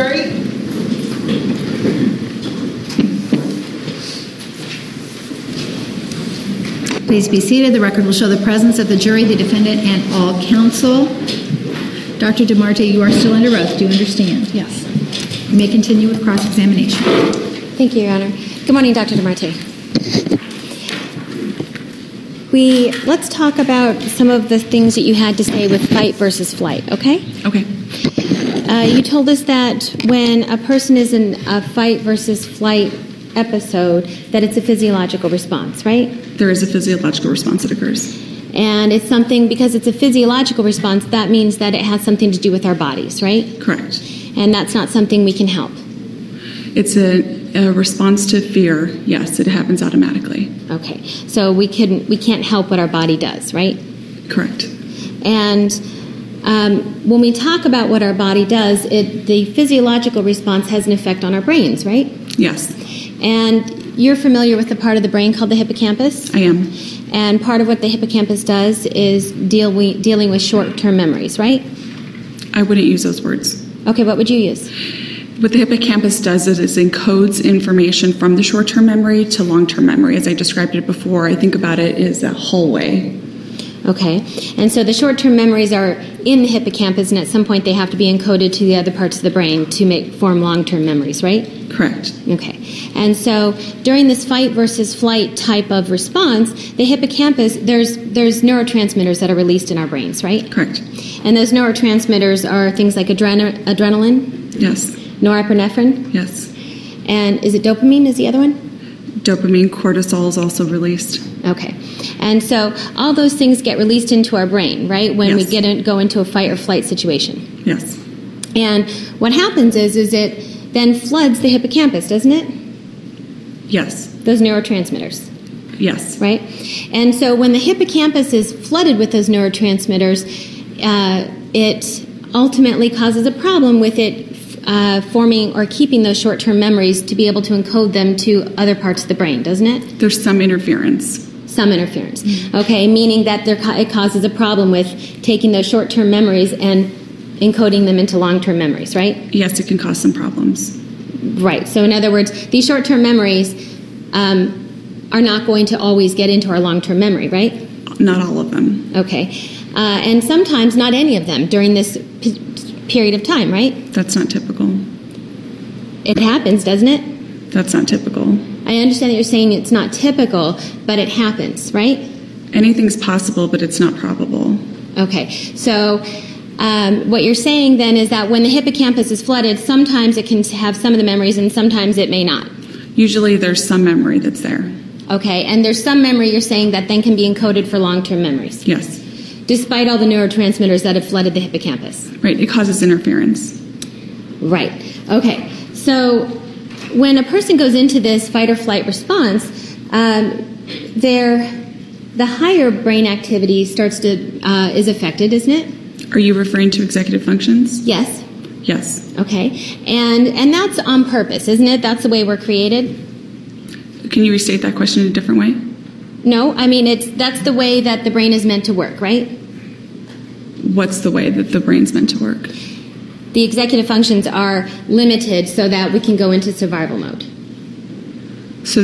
jury. Please be seated. The record will show the presence of the jury, the defendant, and all counsel. Dr. DeMarte, you are still under oath. Do you understand? Yes. You may continue with cross-examination. Thank you, Your Honor. Good morning, Dr. DeMarte. We let's talk about some of the things that you had to say with fight versus flight, okay? Okay. Uh, you told us that when a person is in a fight versus flight episode, that it's a physiological response, right? There is a physiological response that occurs. And it's something because it's a physiological response, that means that it has something to do with our bodies, right? Correct. And that's not something we can help. It's a, a response to fear. Yes, it happens automatically. Okay. So we can we can't help what our body does, right? Correct. And um, when we talk about what our body does, it, the physiological response has an effect on our brains, right? Yes, And you're familiar with the part of the brain called the hippocampus? I am. And part of what the hippocampus does is deal we, dealing with short term memories, right? I wouldn't use those words. Okay, what would you use? What the hippocampus does is it encodes information from the short term memory to long term memory. As I described it before, I think about it as a hallway. Okay. And so the short term memories are in the hippocampus, and at some point they have to be encoded to the other parts of the brain to make form long term memories, right? Correct. Okay. And so during this fight versus flight type of response, the hippocampus, there's, there's neurotransmitters that are released in our brains, right? Correct. And those neurotransmitters are things like adrena- adrenaline, Yes. norepinephrine, Yes. and is it dopamine is the other one? Dopamine, cortisol is also released. Okay. And so all those things get released into our brain, right? When we get in, go into a fight or flight situation. Yes. And what happens is is it then floods the hippocampus, doesn't it? Yes. Those neurotransmitters. Yes. right? And so when the hippocampus is flooded with those neurotransmitters, uh, it ultimately causes a problem with it uh, forming or keeping those short term memories to be able to encode them to other parts of the brain, doesn't it? There's some interference. Some interference. Okay, meaning that there, ca- it causes a problem with taking those short term memories and encoding them into long term memories, right? Yes, it can cause some problems. Right. So, in other words, these short term memories um, are not going to always get into our long term memory, right? Not all of them. Okay. Uh, and sometimes not any of them during this period of time, right? That's not typical. It happens, doesn't it? That's not typical. I understand that you're saying it's not typical, but it happens, right? Anything's possible, but it's not probable. Okay. So, um, what you're saying then is that when the hippocampus is flooded, sometimes it can have some of the memories and sometimes it may not. Usually there's some memory that's there. Okay. And there's some memory you're saying that then can be encoded for long term memories, Yes. Despite all the neurotransmitters that have flooded the hippocampus. Right. It causes interference. Right. Okay. So when a person goes into this fight or flight response, um, their the higher brain activity starts to uh, is affected, isn't it? Are you referring to executive functions? Yes. Yes. Okay. And and that's on purpose, isn't it? That's the way we're created. Can you restate that question in a different way? No, I mean it's that's the way that the brain is meant to work, right? What's the way that the brain's meant to work? The executive functions are limited so that we can go into survival mode. So,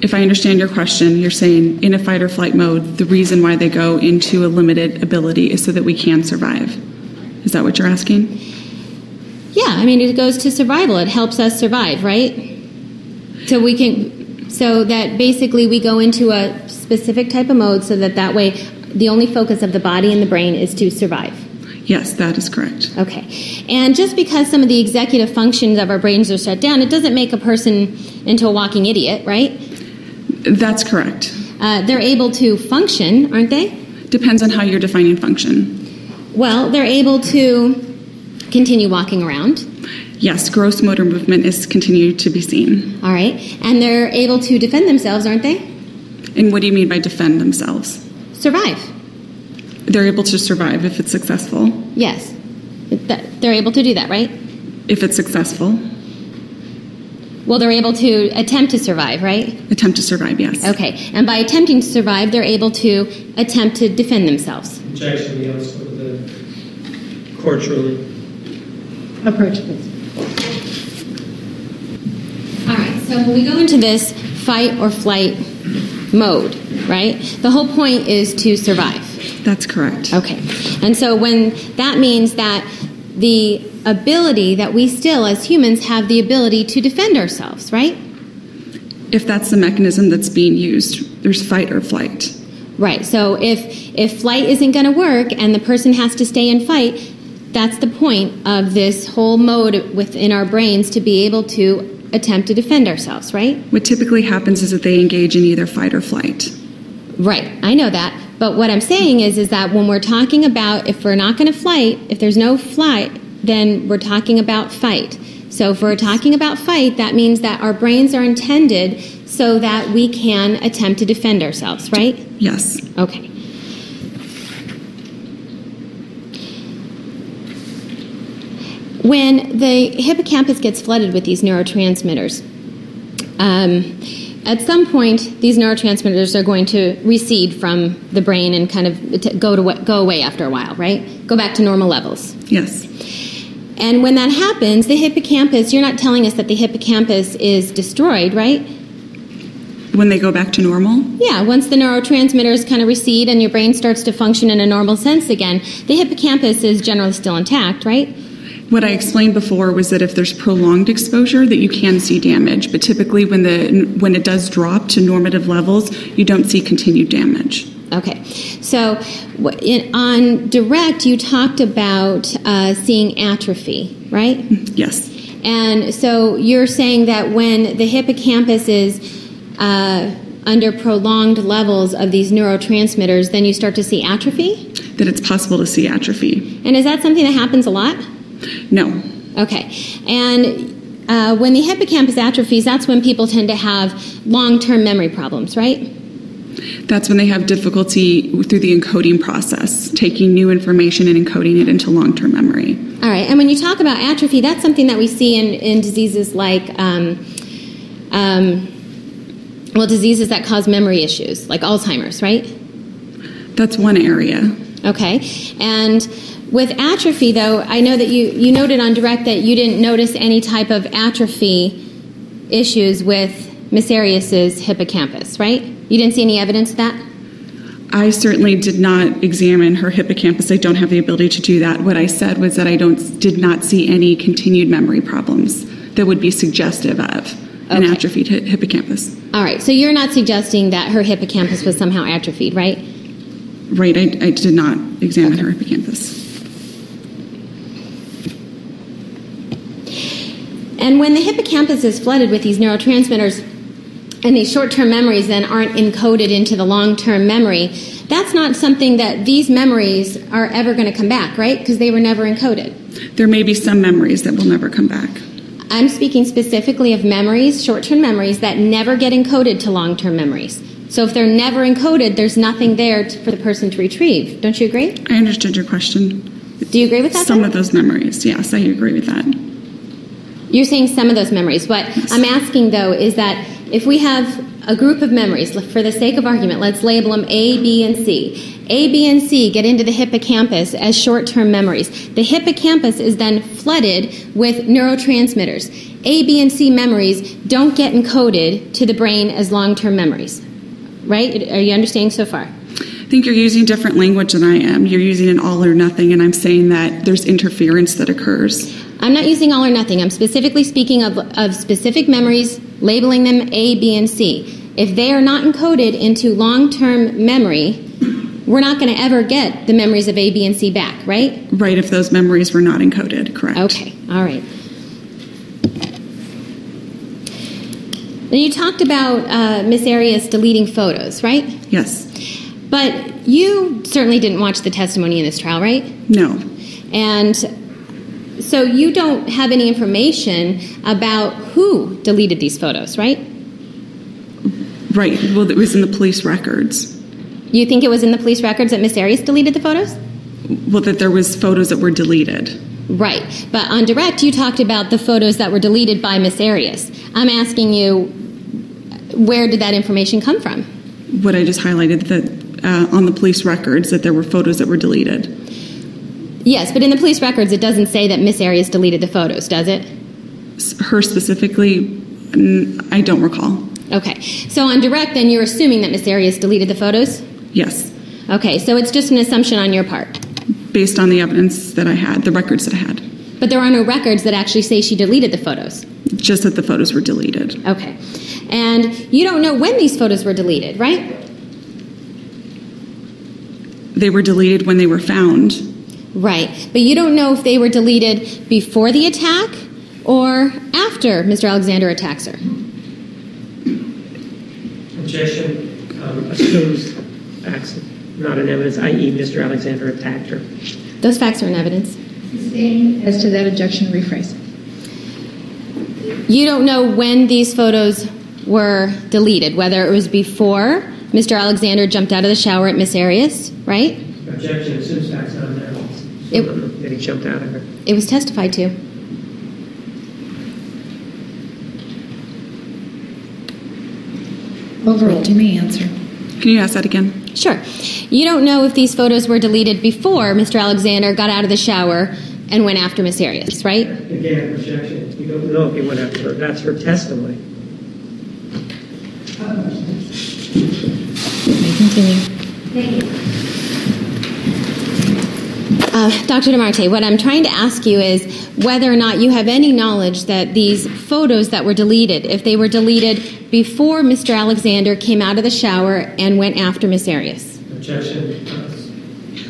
if I understand your question, you're saying in a fight or flight mode, the reason why they go into a limited ability is so that we can survive. Is that what you're asking? Yeah, I mean it goes to survival. It helps us survive, right? So we can so that basically we go into a specific type of mode so that that way the only focus of the body and the brain is to survive. Yes, that is correct. Okay. And just because some of the executive functions of our brains are shut down, it doesn't make a person into a walking idiot, right? That's correct. Uh, they're able to function, aren't they? Depends on how you're defining function. Well, they're able to continue walking around, Yes, gross motor movement is continued to be seen. all right? And they're able to defend themselves, aren't they? And what do you mean by defend themselves? Survive. They're able to survive if it's successful. Yes. They're able to do that, right? If it's successful, Well, they're able to attempt to survive, right? attempt to survive, yes. Okay. And by attempting to survive, they're able to attempt to defend themselves. Objection, yes, with the court's ruling. Approach, please. So when we go into this fight or flight mode, right? The whole point is to survive. That's correct. Okay. And so when that means that the ability that we still as humans have the ability to defend ourselves, right? If that's the mechanism that's being used, there's fight or flight. Right. So if if flight isn't going to work and the person has to stay and fight, that's the point of this whole mode within our brains to be able to attempt to defend ourselves, right? What typically happens is that they engage in either fight or flight. Right. I know that. But what I'm saying is is that when we're talking about if we're not going to flight, if there's no flight, then we're talking about fight. So if we're talking about fight, that means that our brains are intended so that we can attempt to defend ourselves, right? Yes. Okay. When the hippocampus gets flooded with these neurotransmitters, um, at some point, these neurotransmitters are going to recede from the brain and kind of t- go to go away after a while, right? Go back to normal levels. Yes. And when that happens, the hippocampus, you're not telling us that the hippocampus is destroyed, right? When they go back to normal? Yeah, once the neurotransmitters kind of recede and your brain starts to function in a normal sense again, the hippocampus is generally still intact, right? What I explained before was that if there's prolonged exposure that you can see damage, but typically when the when it does drop to normative levels, you don't see continued damage. Okay, so in, on direct, you talked about uh, seeing atrophy, right? Yes. And so you're saying that when the hippocampus is uh, under prolonged levels of these neurotransmitters, then you start to see atrophy? That it's possible to see atrophy. And is that something that happens a lot? No. Okay. And uh, when the hippocampus atrophies, that's when people tend to have long term memory problems, right? That's when they have difficulty through the encoding process, taking new information and encoding it into long term memory. All right. And when you talk about atrophy, that's something that we see in, in diseases like, um, um, well, diseases that cause memory issues, like Alzheimer's, right? That's one area. Okay. And with atrophy, though, I know that you, you noted on direct that you didn't notice any type of atrophy issues with Miss Arias's hippocampus, right? You didn't see any evidence of that? I certainly did not examine her hippocampus. I don't have the ability to do that. What I said was that I don't did not see any continued memory problems that would be suggestive of an atrophied hippocampus. All right. So you're not suggesting that her hippocampus was somehow atrophied, right? Right, I, I did not examine her hippocampus. And when the hippocampus is flooded with these neurotransmitters and these short term memories then aren't encoded into the long term memory, that's not something that these memories are ever going to come back, right? Because they were never encoded. There may be some memories that will never come back. I'm speaking specifically of memories, short term memories, that never get encoded to long term memories. So if they're never encoded, there's nothing there to, for the person to retrieve. Don't you agree? I understood your question. Do you agree with that? Some then? of those memories, yes, I agree with that. You're saying some of those memories. What I'm asking though is that if we have a group of memories, for the sake of argument, let's label them A, B, and C. A, B, and C get into the hippocampus as short term memories. The hippocampus is then flooded with neurotransmitters. A, B, and C memories don't get encoded to the brain as long term memories. Right? Are you understanding so far? I think you're using different language than I am. You're using an all or nothing, and I'm saying that there's interference that occurs. I'm not using all or nothing. I'm specifically speaking of, of specific memories, labeling them A, B, and C. If they are not encoded into long term memory, we're not going to ever get the memories of A, B, and C back, right? Right, if those memories were not encoded, correct? Okay, all right. Now, you talked about uh, Miss Arias deleting photos, right? Yes. But you certainly didn't watch the testimony in this trial, right? No. And so you don't have any information about who deleted these photos, right? Right. Well, it was in the police records. You think it was in the police records that Miss Arias deleted the photos? Well, that there was photos that were deleted. Right. But on direct, you talked about the photos that were deleted by Miss Arias. I'm asking you, where did that information come from? What I just highlighted that uh, on the police records that there were photos that were deleted. Yes, but in the police records, it doesn't say that Miss Arias deleted the photos, does it? Her specifically, I don't recall. Okay. So on direct, then you're assuming that Miss Arias deleted the photos? Yes, Okay, so it's just an assumption on your part. based on the evidence that I had, the records that I had, But there are no records that actually say she deleted the photos. just that the photos were deleted. Okay. And you don't know when these photos were deleted, right? They were deleted when they were found. Right. But you don't know if they were deleted before the attack or after Mr. Alexander attacks her. Objection um, assumes facts, not an evidence, i.e. Mr. Alexander attacked her. Those facts are in evidence. As to that objection, rephrase. You don't know when these photos were deleted, whether it was before Mr. Alexander jumped out of the shower at Miss Arias, right? Objection assumes facts, not an evidence. It- That he jumped out of her. It was testified to. Overruled. You may answer. Can you ask that again? Sure. You don't know if these photos were deleted before Mr. Alexander got out of the shower and went after Miss Arias, right? Again, objection. We don't know if he went after her. That's her testimony. May continue. Uh, Dr. DeMarte, what I'm trying to ask you is whether or not you have any knowledge that these photos that were deleted, if they were deleted before Mr. Alexander came out of the shower and went after Miss Arias. Objection.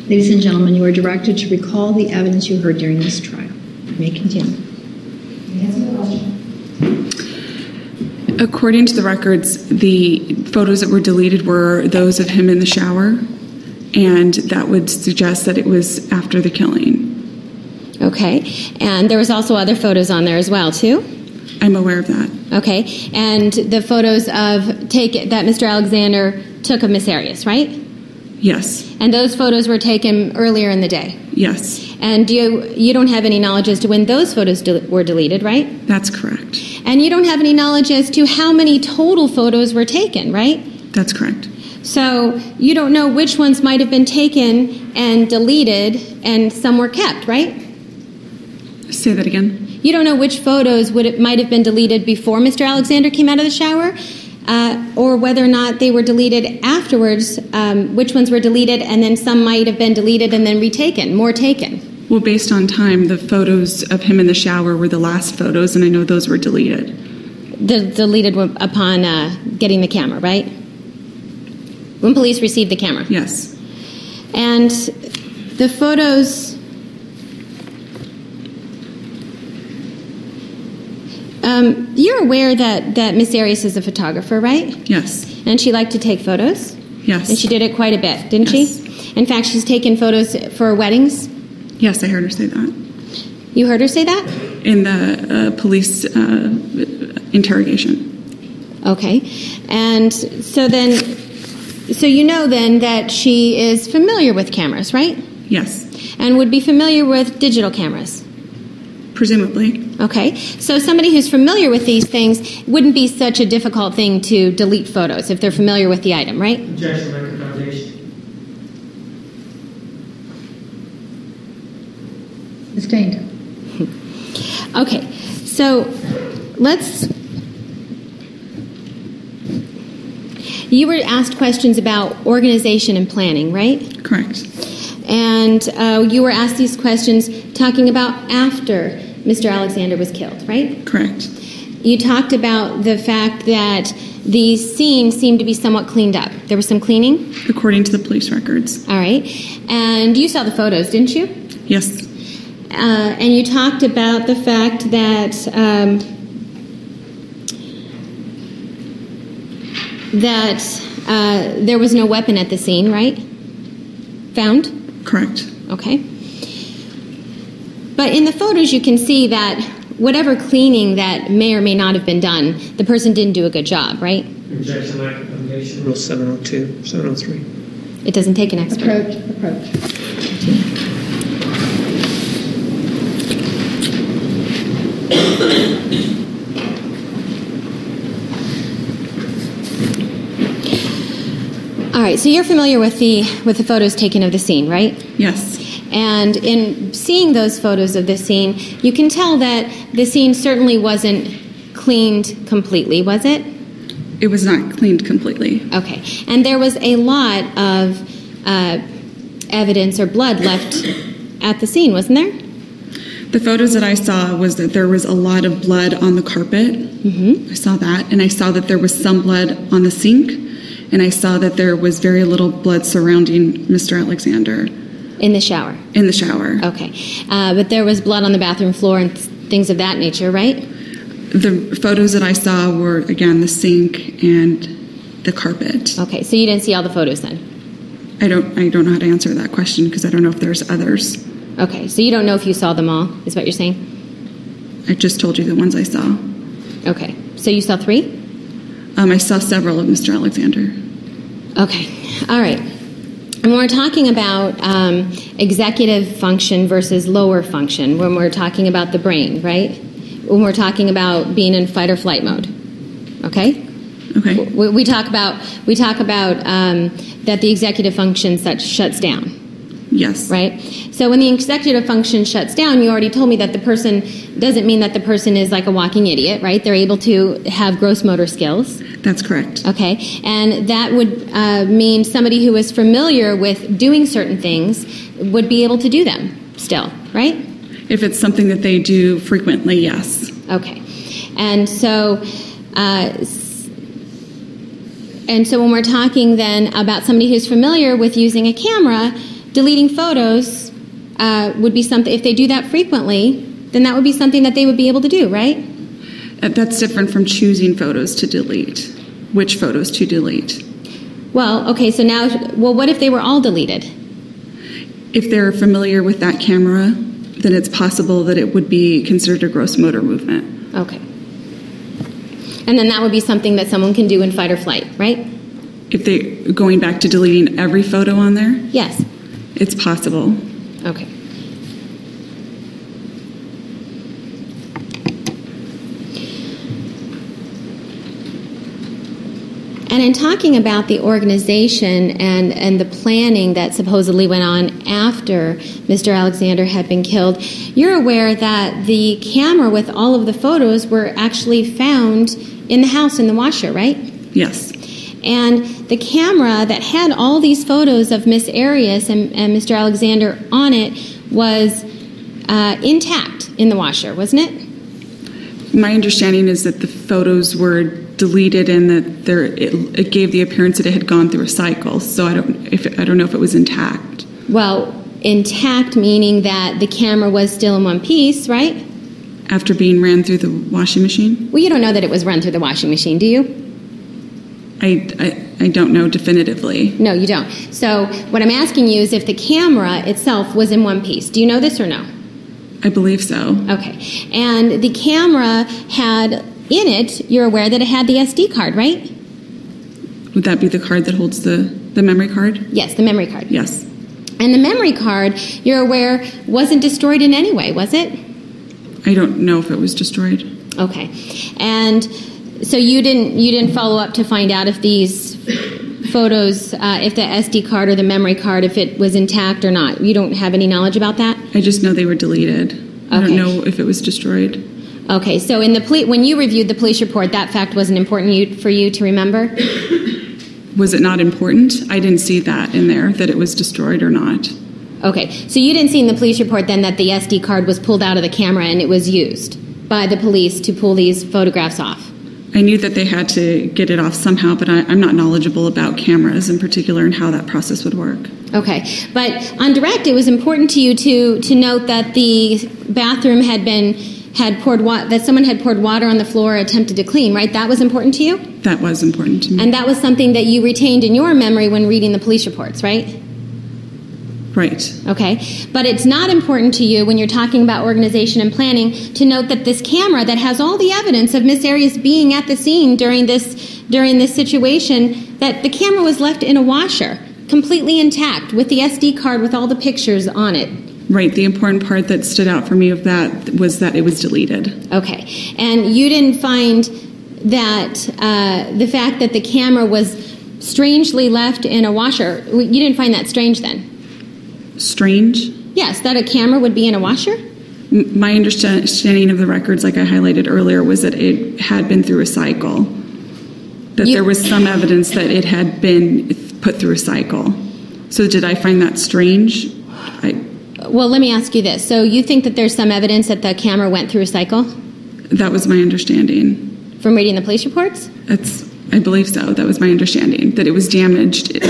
Ladies and gentlemen, you are directed to recall the evidence you heard during this trial. You may continue. According to the records, the photos that were deleted were those of him in the shower, and that would suggest that it was after the killing. Okay. And there was also other photos on there as well, too. I'm aware of that. Okay. And the photos of take that Mr. Alexander took of Miss Arias, right? Yes, And those photos were taken earlier in the day. yes, And you you don't have any knowledge as to when those photos del- were deleted, right? that's correct. And you don't have any knowledge as to how many total photos were taken, right? That's correct. So you don't know which ones might have been taken and deleted and some were kept, right? Say that again. You don't know which photos would it might have been deleted before Mr. Alexander came out of the shower, uh, or whether or not they were deleted afterwards. Um, which ones were deleted, and then some might have been deleted and then retaken, more taken. Well, based on time, the photos of him in the shower were the last photos, and I know those were deleted. De- deleted upon uh, getting the camera, right? When police received the camera. Yes, And the photos. Um, you're aware that, that Miss Arias is a photographer, right? yes, And she liked to take photos? yes. And she did it quite a bit, didn't Yes. she? In fact, she's taken photos for weddings. Yes, I heard her say that You heard her say that? in the uh, police uh, interrogation. Okay. And so then, so you know then that she is familiar with cameras, right? Yes, And would be familiar with digital cameras. Presumably. Okay, so somebody who's familiar with these things wouldn't be such a difficult thing to delete photos if they're familiar with the item, right? Objection, record foundation. Sustained. Okay, so let's. You were asked questions about organization and planning, right? Correct. And uh, you were asked these questions talking about after Mr. Alexander was killed, right? Correct. You talked about the fact that the scene seemed to be somewhat cleaned up. There was some cleaning, According to the police records. all right? And you saw the photos, didn't you? Yes, Uh, and you talked about the fact that um, that uh, there was no weapon at the scene, right? Found? correct. Okay. But in the photos, you can see that whatever cleaning that may or may not have been done, the person didn't do a good job, right? Objection, lack of foundation. Rule 702, 703. It doesn't take an expert. Approach, approach. All right. So you're familiar with the with the photos taken of the scene, right? Yes, And in seeing those photos of the scene, you can tell that the scene certainly wasn't cleaned completely, was it? It was not cleaned completely. Okay. And there was a lot of uh, evidence or blood left at the scene, wasn't there? The photos that I saw was that there was a lot of blood on the carpet. Mm-hmm. I saw that, and I saw that there was some blood on the sink, and I saw that there was very little blood surrounding Mr. Alexander In the shower. in the shower. Okay. Uh, but there was blood on the bathroom floor and th- things of that nature, right? The photos that I saw were again the sink and the carpet. Okay. So you didn't see all the photos then? I don't I don't know how to answer that question because I don't know if there's others. Okay. So you don't know if you saw them all, is what you're saying? I just told you the ones I saw. Okay. So you saw three? Um, I saw several of Mr. Alexander. Okay, all right. And when we're talking about um, executive function versus lower function, when we're talking about the brain, right? When we're talking about being in fight or flight mode, okay? Okay. We, we talk about we talk about um, that the executive function such shuts down, Yes. right? So when the executive function shuts down, you already told me that the person doesn't mean that the person is like a walking idiot, right? They're able to have gross motor skills. That's correct. Okay, and that would uh, mean somebody who is familiar with doing certain things would be able to do them still, right? If it's something that they do frequently, yes. Okay, and so, uh, and so when we're talking then about somebody who's familiar with using a camera, deleting photos uh, would be something. If they do that frequently, then that would be something that they would be able to do, right? That's different from choosing photos to delete. Which photos to delete? Well, okay, so now, well, what if they were all deleted? If they're familiar with that camera, then it's possible that it would be considered a gross motor movement. Okay. And then that would be something that someone can do in fight or flight, right? If they going back to deleting every photo on there, Yes. it's possible. Okay. And in talking about the organization and, and the planning that supposedly went on after Mr. Alexander had been killed, you're aware that the camera with all of the photos were actually found in the house in the washer, right? Yes. And the camera that had all these photos of Miss Arias and, and Mr. Alexander on it was uh, intact in the washer, wasn't it? My understanding is that the photos were deleted and that there it, it gave the appearance that it had gone through a cycle. So I don't if I don't know if it was intact. Well, intact meaning that the camera was still in one piece, right? After being ran through the washing machine, Well, you don't know that it was run through the washing machine, do you? I, I, I don't know definitively. No, you don't. So, what I'm asking you is if the camera itself was in one piece. Do you know this or no? I believe so. Okay. And the camera had in it, you're aware that it had the SD card, right? Would that be the card that holds the, the memory card? Yes, the memory card. Yes. And the memory card, you're aware, wasn't destroyed in any way, was it? I don't know if it was destroyed. Okay. And so you didn't you didn't follow up to find out if these photos, uh, if the SD card or the memory card, if it was intact or not. You don't have any knowledge about that. I just know they were deleted. I don't know if it was destroyed. Okay. So in the poli- when you reviewed the police report, that fact wasn't important you, for you to remember. Was it not important? I didn't see that in there, that it was destroyed or not. Okay. So you didn't see in the police report then that the SD card was pulled out of the camera and it was used by the police to pull these photographs off. I knew that they had to get it off somehow, but I, I'm not knowledgeable about cameras in particular and how that process would work. Okay, but on direct, it was important to you to to note that the bathroom had been had poured wa- that someone had poured water on the floor, attempted to clean. Right, that was important to you, That was important to me. and that was something that you retained in your memory when reading the police reports. Right. right. Okay, but it's not important to you when you're talking about organization and planning to note that this camera that has all the evidence of Miss Arias being at the scene during this during this situation that the camera was left in a washer, completely intact, with the SD card with all the pictures on it. Right. The important part that stood out for me of that was that it was deleted. Okay, and you didn't find that uh, the fact that the camera was strangely left in a washer, you didn't find that strange then? Strange. Yes, that a camera would be in a washer? My understanding of the records, like I highlighted earlier, was that it had been through a cycle. That You- there was some evidence that it had been put through a cycle. So did I find that strange? I, Well, let me ask you this. So you think that there's some evidence that the camera went through a cycle that was my understanding. from reading the police reports? That's, I believe so. That was my understanding. That it was damaged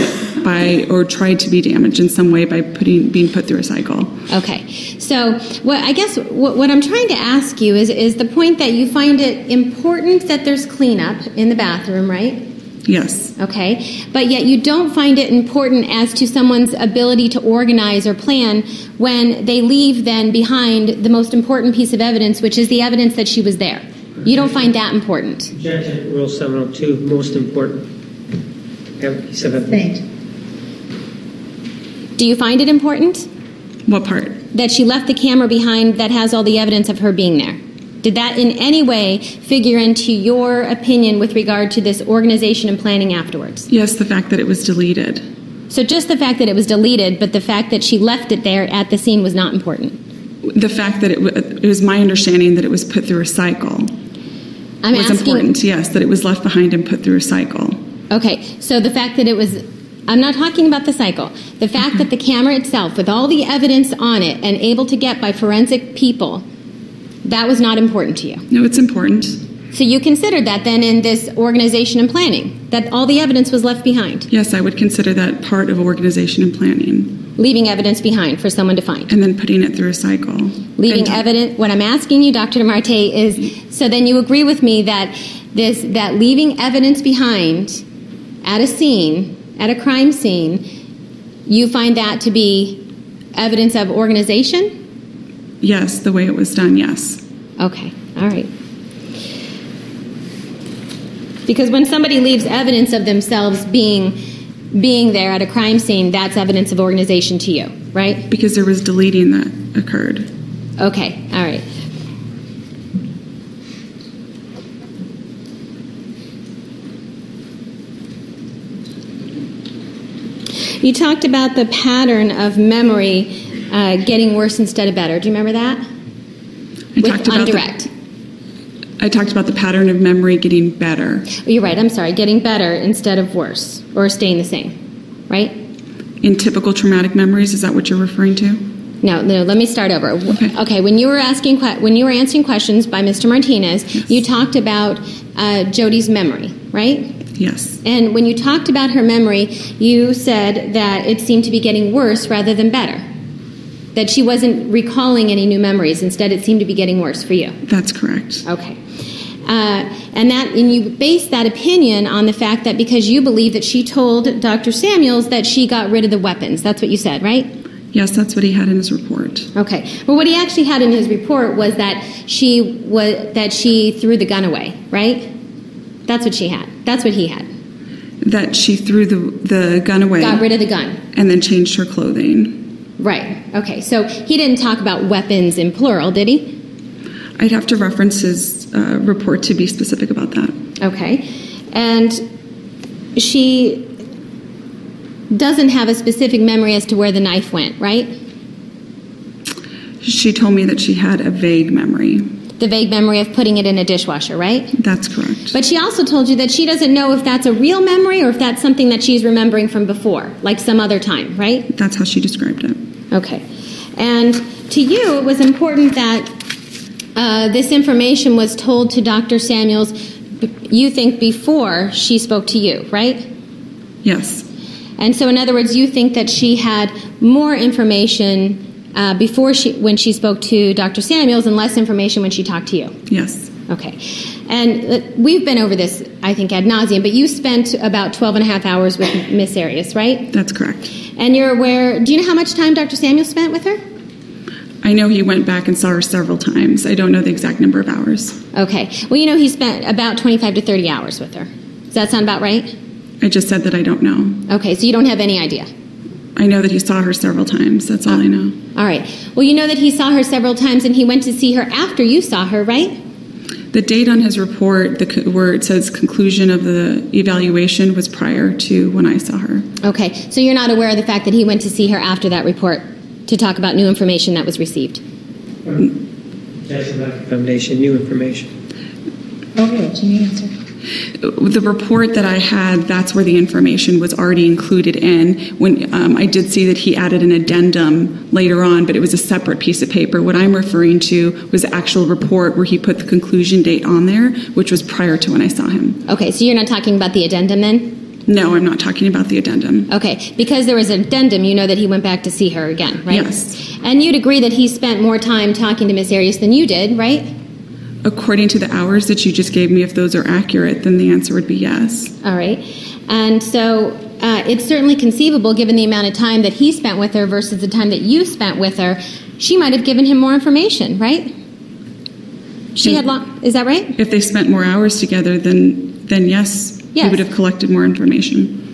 by, or tried to be damaged in some way by putting, being put through a cycle. Okay. So, what I guess what, what I'm trying to ask you is is the point that you find it important that there's cleanup in the bathroom, right? Yes, Okay. But yet you don't find it important as to someone's ability to organize or plan when they leave then behind the most important piece of evidence, which is the evidence that she was there. You don't find that important. Objection, Rule 702, most important. Every piece of evidence. Do you find it important what part? that she left the camera behind that has all the evidence of her being there? Did that in any way figure into your opinion with regard to this organization and planning afterwards? Yes, the fact that it was deleted. So just the fact that it was deleted, but the fact that she left it there at the scene was not important. The fact that it, wa- it was my understanding that it was put through a cycle I'm was asking. important. Yes, that it was left behind and put through a cycle. Okay, so the fact that it was, I'm not talking about the cycle. The fact that the camera itself, with all the evidence on it and able to get by forensic people, that was not important to you. No, it's important. So you considered that then in this organization and planning, that all the evidence was left behind, Yes, I would consider that part of organization and planning, leaving evidence behind for someone to find. and then putting it through a cycle. Leaving And- evidence, what I'm asking you, Dr. DeMarte, is so then you agree with me that this, that leaving evidence behind at a scene, at a crime scene, you find that to be evidence of organization? Yes, the way it was done. Yes. Okay, all right. Because when somebody leaves evidence of themselves being being there at a crime scene, that's evidence of organization to you, right? Because there was deleting that occurred. Okay, all right. You talked about the pattern of memory uh, getting worse instead of better. Do you remember that? I With talked about the- I talked about the pattern of memory getting better. Oh, You're right. I'm sorry. Getting better instead of worse, or staying the same, right? In typical traumatic memories, is that what you're referring to? No, no. Let me start over. Okay. Okay. When you were asking, when you were answering questions by Mr. Martinez, you talked about uh, Jodi's memory, right? Yes. And when you talked about her memory, you said that it seemed to be getting worse rather than better. That she wasn't recalling any new memories. Instead, it seemed to be getting worse for you. That's correct. Okay. Uh, and that and you base that opinion on the fact that because you believe that she told Dr. Samuels that she got rid of the weapons. That's what you said, right? Yes, that's what he had in his report. Okay. Well, what he actually had in his report was that she was that she threw the gun away, right? That's what she had. That's what he had. That she threw the, the gun away Got rid of the gun. and then changed her clothing. Right. Okay. So he didn't talk about weapons in plural, did he? I'd have to reference his uh, report to be specific about that. Okay. And she doesn't have a specific memory as to where the knife went, right? She told me that she had a vague memory. The vague memory of putting it in a dishwasher, right? That's correct. But she also told you that she doesn't know if that's a real memory or if that's something that she's remembering from before, like some other time, right? That's how she described it. Okay. And to you, it was important that uh, this information was told to Dr. Samuels, you think, before she spoke to you, right? Yes. And so, in other words, you think that she had more information uh, before she, when she spoke to Dr. Samuels, and less information when she talked to you. Yes. Okay. And uh, we've been over this, I think, ad nauseum, but you spent about 12 and a half hours with Miss Arias, right? That's correct. And you're aware, do you know how much time Dr. Samuel spent with her? I know he went back and saw her several times. I don't know the exact number of hours. Okay. Well, you know, he spent about 25 to 30 hours with her. Does that sound about right? I just said that I don't know. Okay, so you don't have any idea. I know that he saw her several times. That's all I know. All right. Well, you know that he saw her several times and he went to see her after you saw her, right? The date on his report, the, where it says conclusion of the evaluation, was prior to when I saw her. Okay. So you're not aware of the fact that he went to see her after that report to talk about new information that was received. That's a recommendation, new information. Okay, can you answer? The report that I had, that's where the information was already included in. When um, I did see that he added an addendum later on, but it was a separate piece of paper. What I'm referring to was the actual report where he put the conclusion date on there, which was prior to when I saw him. Okay, so you're not talking about the addendum then? No, I'm not talking about the addendum. Okay, because there was an addendum, you know that he went back to see her again, right? Yes. And you'd agree that he spent more time talking to Miss Arias than you did, right? According to the hours that you just gave me, if those are accurate, then the answer would be yes. All right. And so uh, it's certainly conceivable, given the amount of time that he spent with her versus the time that you spent with her, she might have given him more information, right? She had long. Is that right? If they spent more hours together, then then yes, he would have collected more information.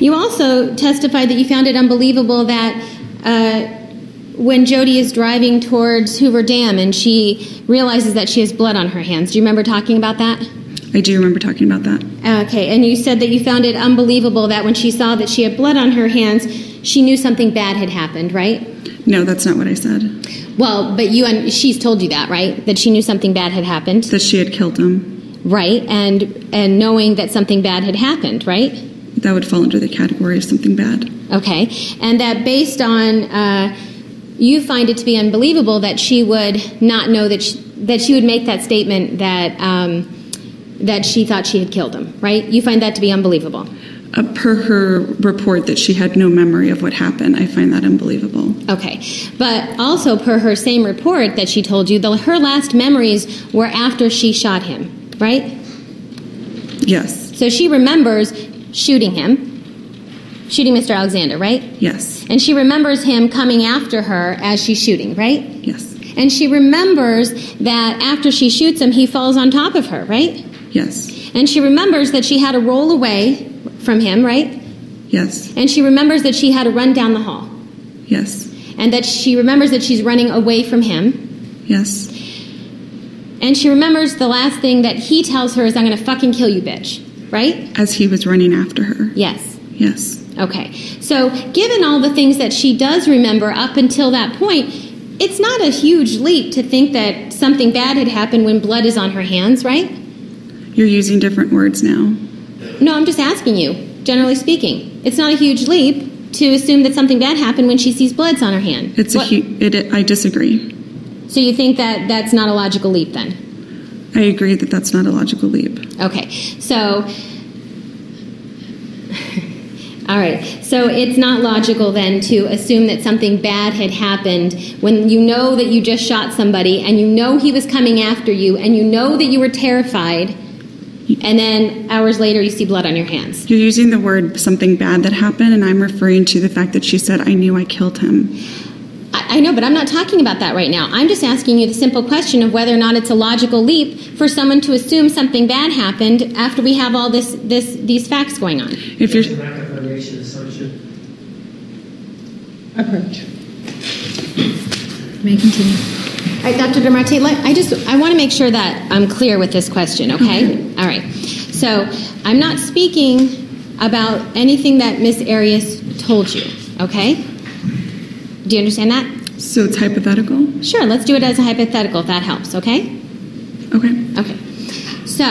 You also testified that you found it unbelievable that uh, when Jodi is driving towards Hoover Dam and she realizes that she has blood on her hands. Do you remember talking about that? I do remember talking about that. Okay, and you said that you found it unbelievable that when she saw that she had blood on her hands, she knew something bad had happened, right? No, that's not what I said. Well, but you and she's told you that, right? That she knew something bad had happened, That she had killed him. right? And and knowing that something bad had happened, right? That would fall under the category of something bad. Okay, and that based on uh, you find it to be unbelievable that she would not know that she, that she would make that statement that um, that she thought she had killed him, right? You find that to be unbelievable. Uh, per her report that she had no memory of what happened, I find that unbelievable. Okay, but also per her same report that she told you, the, her last memories were after she shot him, right? Yes, So she remembers shooting him, shooting Mr. Alexander, right? yes, And she remembers him coming after her as she's shooting, right? yes, And she remembers that after she shoots him, he falls on top of her, right? yes, And she remembers that she had to roll away from him, right? yes, And she remembers that she had to run down the hall. yes, And that she remembers that she's running away from him. yes, And she remembers the last thing that he tells her is, I'm going to fucking kill you, bitch. Right? as he was running after her. Yes. Yes, Okay. So, given all the things that she does remember up until that point, it's not a huge leap to think that something bad had happened when blood is on her hands, right? you're using different words now. No, I'm just asking you, generally speaking. It's not a huge leap to assume that something bad happened when she sees blood's on her hand. It's a What- hu- it, I disagree. So, you think that that's not a logical leap then? I agree that that's not a logical leap. Okay, so. All right, so it's not logical then to assume that something bad had happened when you know that you just shot somebody and you know he was coming after you and you know that you were terrified, and then hours later you see blood on your hands. You're using the word something bad that happened, and I'm referring to the fact that she said, I knew I killed him. I, I know, but I'm not talking about that right now. I'm just asking you the simple question of whether or not it's a logical leap for someone to assume something bad happened after we have all this, this, these facts going on. If you're, recommendation assumption. Approach. May I continue. All right, Dr. DeMarte, let, I just I want to make sure that I'm clear with this question, okay? All right. So I'm not speaking about anything that Miss Arias told you, okay? Do you understand that? so it's hypothetical? Sure, let's do it as a hypothetical if that helps, okay? Okay. Okay. So,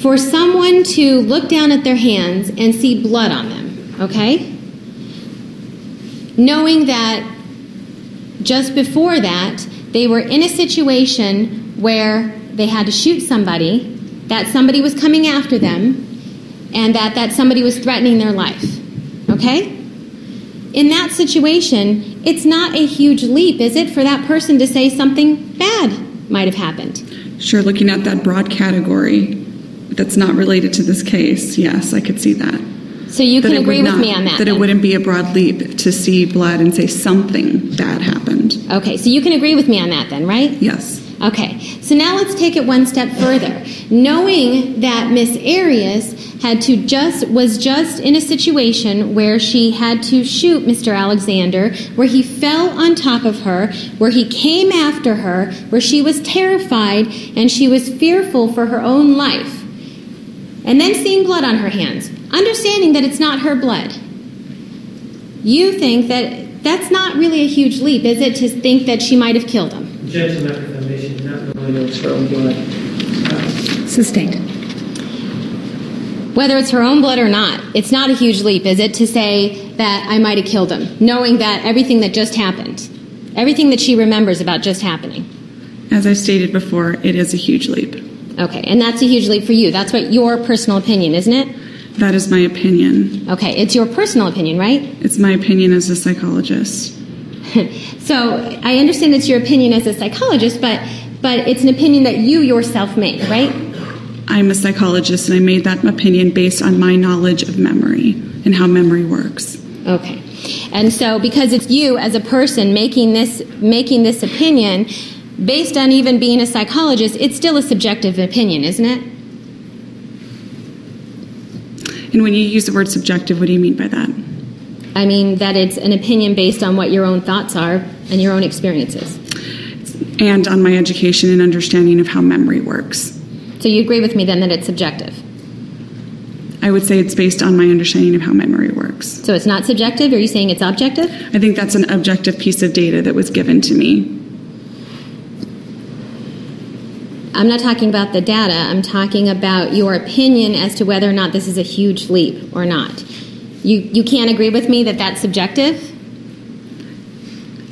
for someone to look down at their hands and see blood on them, okay? Knowing that just before that, they were in a situation where they had to shoot somebody, that somebody was coming after them, and that that somebody was threatening their life, okay? In that situation, it's not a huge leap, is it, for that person to say something bad might have happened? Sure, looking at that broad category that's not related to this case, yes, I could see that. So you can agree with not- me on that. That it wouldn't be a broad leap to see blood and say something bad happened. Okay, so you can agree with me on that then, right? Yes. Okay, so now let's take it one step further. Knowing that Miss Arias had to just was just in a situation where she had to shoot Mr. Alexander, where he fell on top of her, where he came after her, where she was terrified and she was fearful for her own life. And then seeing blood on her hands, understanding that it's not her blood. You think that that's not really a huge leap, is it, to think that she might have killed him? Judge foundation, not knowing it was her own blood. Sustained. Whether it's her own blood or not, it's not a huge leap, is it, to say that I might have killed him, knowing that everything that just happened, everything that she remembers about just happening. As I've stated before, it is a huge leap. Okay, and that's a huge leap for you. That's what your personal opinion, isn't it? That is my opinion. Okay, it's your personal opinion, right? It's my opinion as a psychologist. so I understand it's your opinion as a psychologist, but but it's an opinion that you yourself made, right? I'm a psychologist, and I made that opinion based on my knowledge of memory and how memory works. Okay, and so because it's you as a person making this making this opinion based on even being a psychologist, it's still a subjective opinion, isn't it? And when you use the word subjective, what do you mean by that? I mean that it's an opinion based on what your own thoughts are and your own experiences. And on my education and understanding of how memory works. So you agree with me then that it's subjective? I would say it's based on my understanding of how memory works. So it's not subjective? Are you saying it's objective? I think that's an objective piece of data that was given to me. I'm not talking about the data. I'm talking about your opinion as to whether or not this is a huge leap or not. You, you can't agree with me that that's subjective?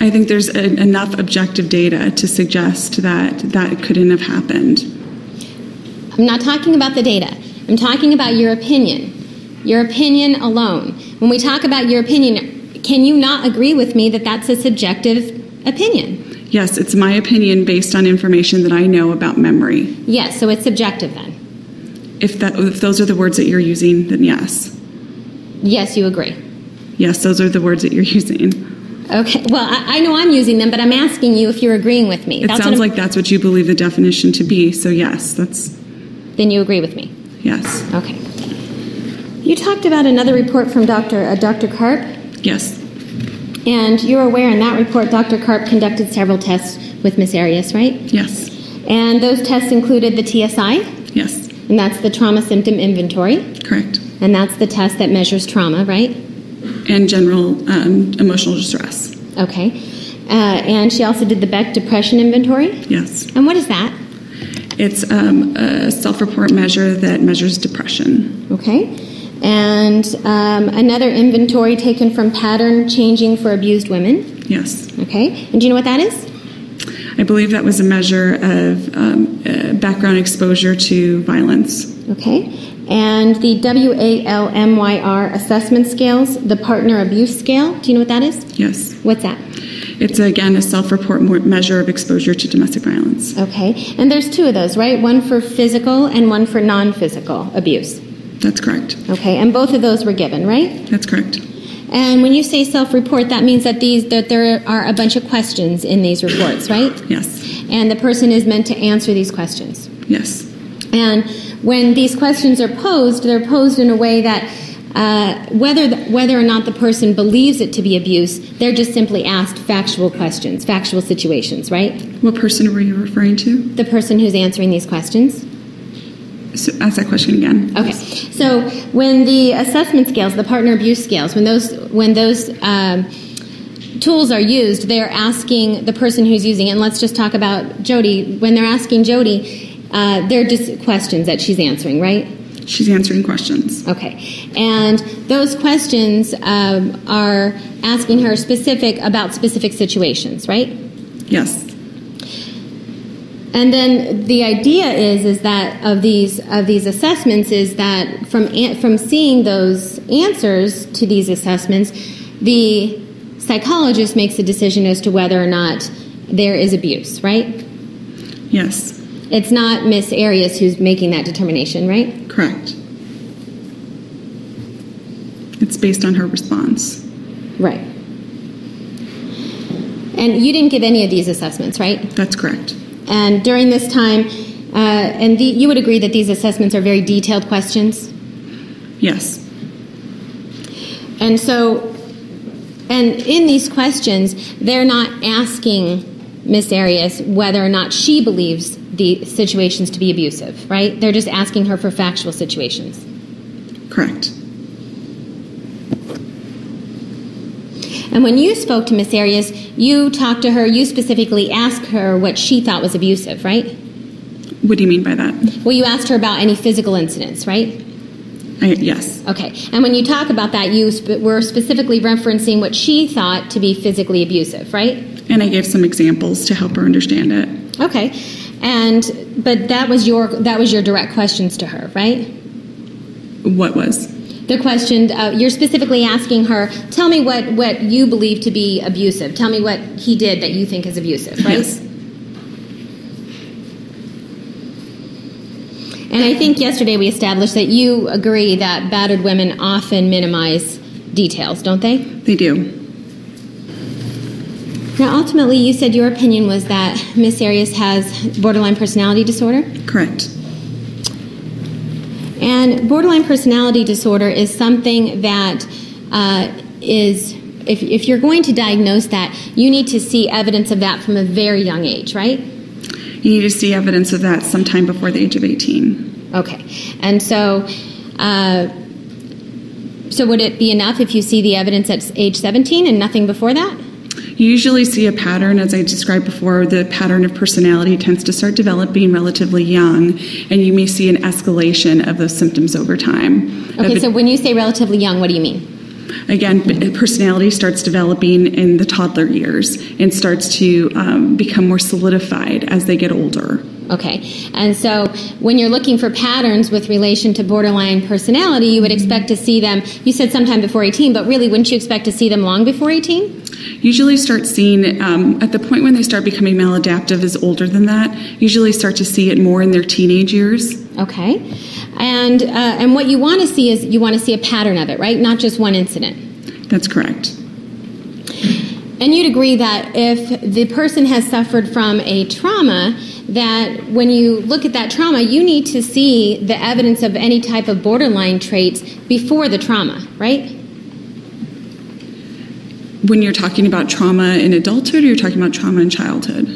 I think there's a, enough objective data to suggest that that couldn't have happened. I'm not talking about the data. I'm talking about your opinion. Your opinion alone. When we talk about your opinion, can you not agree with me that that's a subjective opinion? Yes, it's my opinion based on information that I know about memory. Yes, so it's subjective then. If that if those are the words that you're using, then yes. Yes, you agree. Yes, those are the words that you're using. Okay. Well, I, I know I'm using them, but I'm asking you if you're agreeing with me. It That's sounds like that's what you believe the definition to be. So yes, that's Then you agree with me. yes. Okay. You talked about another report from Dr. Uh, Dr. Karp, Yes. And you're aware in that report Dr. Karp conducted several tests with Miss Arias, right? Yes. And those tests included the TSI, Yes. and that's the trauma symptom inventory, Correct. and that's the test that measures trauma, right? And general um, emotional distress. Okay. Uh, and she also did the Beck depression inventory. Yes. And what is that? It's um, a self-report measure that measures depression. Okay. And um, another inventory taken from pattern changing for abused women. Yes. Okay. And do you know what that is? I believe that was a measure of um, uh, background exposure to violence. Okay. And the WALMYR assessment scales, the partner abuse scale. Do you know what that is? Yes. What's that? It's again a self-report measure of exposure to domestic violence. Okay. And there's two of those, right? One for physical and one for non physical abuse. That's correct. Okay. And both of those were given, right? That's correct. And when you say self-report, that means that these that there are a bunch of questions in these reports, right? Yes. And the person is meant to answer these questions. Yes. And when these questions are posed, they're posed in a way that uh, whether the, whether or not the person believes it to be abuse, they're just simply asked factual questions, factual situations, right? What person were you referring to? The person who's answering these questions. So ask that question again. Okay. So when the assessment scales, the partner abuse scales, when those when those um, tools are used, they're asking the person who's using it. And let's just talk about Jodi. When they're asking Jodi, uh, they're just questions that she's answering, right? She's answering questions. Okay. And those questions um, are asking her specific about specific situations, right? Yes. And then the idea is is that of these of these assessments is that from from seeing those answers to these assessments, the psychologist makes a decision as to whether or not there is abuse, right? Yes. It's not Miss Arias who's making that determination, right? Correct. It's based on her response. Right. And you didn't give any of these assessments, right? That's correct. And during this time, uh, and the, you would agree that these assessments are very detailed questions? Yes. And so, and in these questions, they're not asking Miss Arias whether or not she believes the situations to be abusive, right? They're just asking her for factual situations. Correct. And when you spoke to Miss Arias, you talked to her, you specifically asked her what she thought was abusive, right? What do you mean by that? Well, you asked her about any physical incidents, right? I, yes. Okay. And when you talk about that, you sp- were specifically referencing what she thought to be physically abusive, right? And I gave some examples to help her understand it. Okay. And but that was your that was your direct questions to her, right? What was? The question uh, you're specifically asking her, tell me what what you believe to be abusive. Tell me what he did that you think is abusive, right? Yes. And I think yesterday we established that you agree that battered women often minimize details, don't they? They do. Now, ultimately, you said your opinion was that Miss Arias has borderline personality disorder. Correct. And borderline personality disorder is something that uh, is, if, if you're going to diagnose that, you need to see evidence of that from a very young age, right? You need to see evidence of that sometime before the age of 18. Okay. And so, uh, so would it be enough if you see the evidence at age 17 and nothing before that? You usually see a pattern, as I described before, the pattern of personality tends to start developing relatively young, and you may see an escalation of those symptoms over time. Okay, so when you say relatively young, what do you mean? Again, personality starts developing in the toddler years and starts to um, become more solidified as they get older. Okay. And so when you're looking for patterns with relation to borderline personality, you would expect to see them, you said sometime before 18, but really, wouldn't you expect to see them long before 18? Usually, start seeing um, at the point when they start becoming maladaptive is older than that. Usually, start to see it more in their teenage years. Okay. And, uh, and what you want to see is you want to see a pattern of it, right? Not just one incident. That's correct. And you'd agree that if the person has suffered from a trauma, that when you look at that trauma, you need to see the evidence of any type of borderline traits before the trauma, right? When you're talking about trauma in adulthood, or you're talking about trauma in childhood.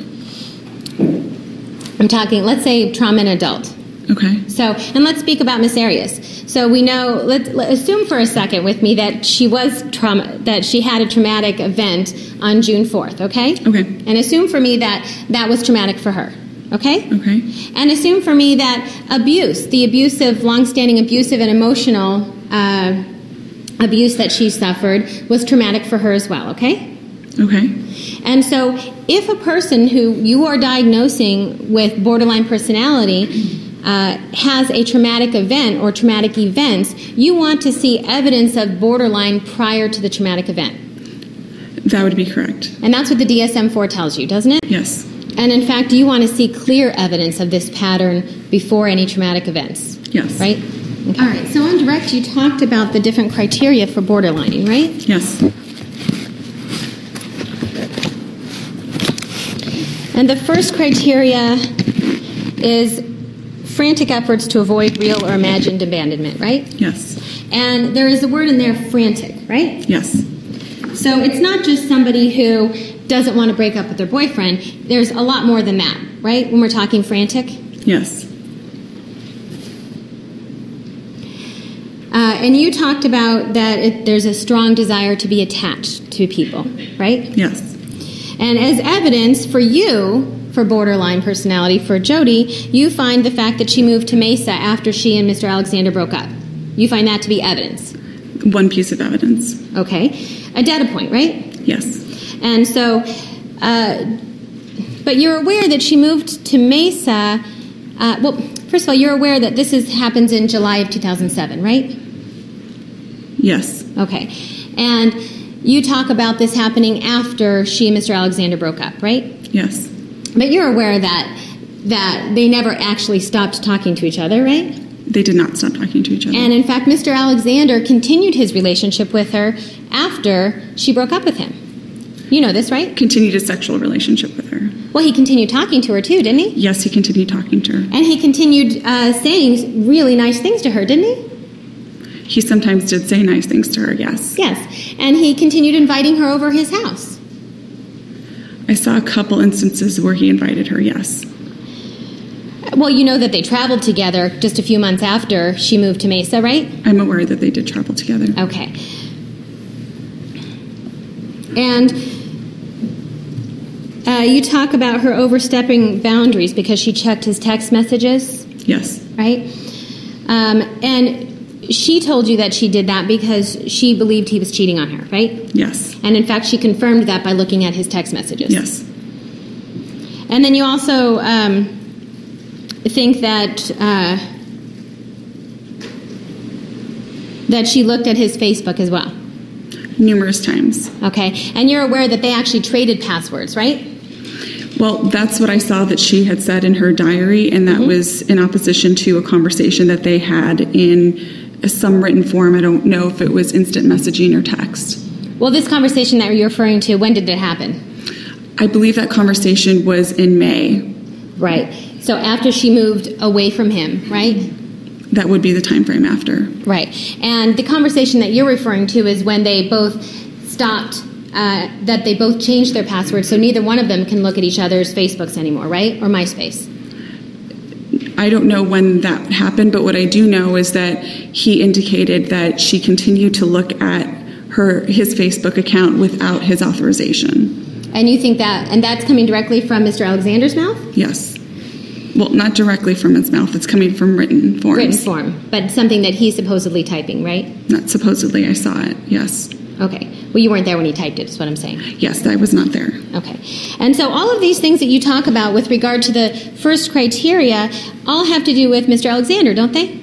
I'm talking, let's say, trauma in adult. Okay. So, and let's speak about Miss Arias. So we know, let's let, assume for a second with me that she was trauma, that she had a traumatic event on June 4th, okay? Okay. And assume for me that that was traumatic for her, okay? Okay. And assume for me that abuse, the abusive, longstanding abusive and emotional uh, abuse that she suffered was traumatic for her as well, okay? Okay. And so, if a person who you are diagnosing with borderline personality uh, has a traumatic event or traumatic events, you want to see evidence of borderline prior to the traumatic event. That would be correct. And that's what the DSM 4 tells you, doesn't it? Yes. And in fact, you want to see clear evidence of this pattern before any traumatic events, Yes. right? Okay. All right, so on direct, you talked about the different criteria for borderlining, right? Yes. And the first criteria is frantic efforts to avoid real or imagined abandonment, right? Yes. And there is a word in there, frantic, right? Yes. So it's not just somebody who doesn't want to break up with their boyfriend. There's a lot more than that, right? When we're talking frantic. Yes. Uh, and you talked about that it, there's a strong desire to be attached to people, right? Yes. And as evidence for you, for borderline personality, for Jodi, you find the fact that she moved to Mesa after she and Mr. Alexander broke up. You find that to be evidence. One piece of evidence. Okay. A data point, right? Yes. And so, uh, but you're aware that she moved to Mesa. Uh, well, first of all, you're aware that this is, happens in July of 2007, right? Yes. Okay. And you talk about this happening after she and Mr. Alexander broke up, right? Yes. But you're aware that that they never actually stopped talking to each other, right? They did not stop talking to each other. And in fact, Mr. Alexander continued his relationship with her after she broke up with him. You know this, right? continued a sexual relationship with her. Well, he continued talking to her too, didn't he? Yes, he continued talking to her. And he continued uh, saying really nice things to her, didn't he? He sometimes did say nice things to her, yes. Yes. And he continued inviting her over his house. I saw a couple instances where he invited her, yes. Well, you know that they traveled together just a few months after she moved to Mesa, right? I'm aware that they did travel together. Okay. And uh, you talk about her overstepping boundaries because she checked his text messages, Yes. right? Um, and she told you that she did that because she believed he was cheating on her, right? Yes. And in fact, she confirmed that by looking at his text messages. Yes. And then you also um, think that uh, that she looked at his Facebook as well. Numerous times. Okay, and you're aware that they actually traded passwords, right? Well, that's what I saw that she had said in her diary, and that mm-hmm. was in opposition to a conversation that they had in some written form. I don't know if it was instant messaging or text. Well, this conversation that you're referring to, when did it happen? I believe that conversation was in May. Right. So after she moved away from him, right? That would be the time frame after. Right. And the conversation that you're referring to is when they both stopped, uh, that they both changed their passwords, so neither one of them can look at each other's Facebooks anymore, right? Or MySpace. I don't know when that happened, but what I do know is that he indicated that she continued to look at her his Facebook account without his authorization. And you think that, and that's coming directly from Mr. Alexander's mouth? Yes. Well, not directly from his mouth. It's coming from written forms. Written form, but something that he's supposedly typing, right? Not supposedly. I saw it. Yes. Okay. Well, you weren't there when he typed it, is what I'm saying. Yes, I was not there. Okay. And so all of these things that you talk about with regard to the first criteria all have to do with Mr. Alexander, don't they?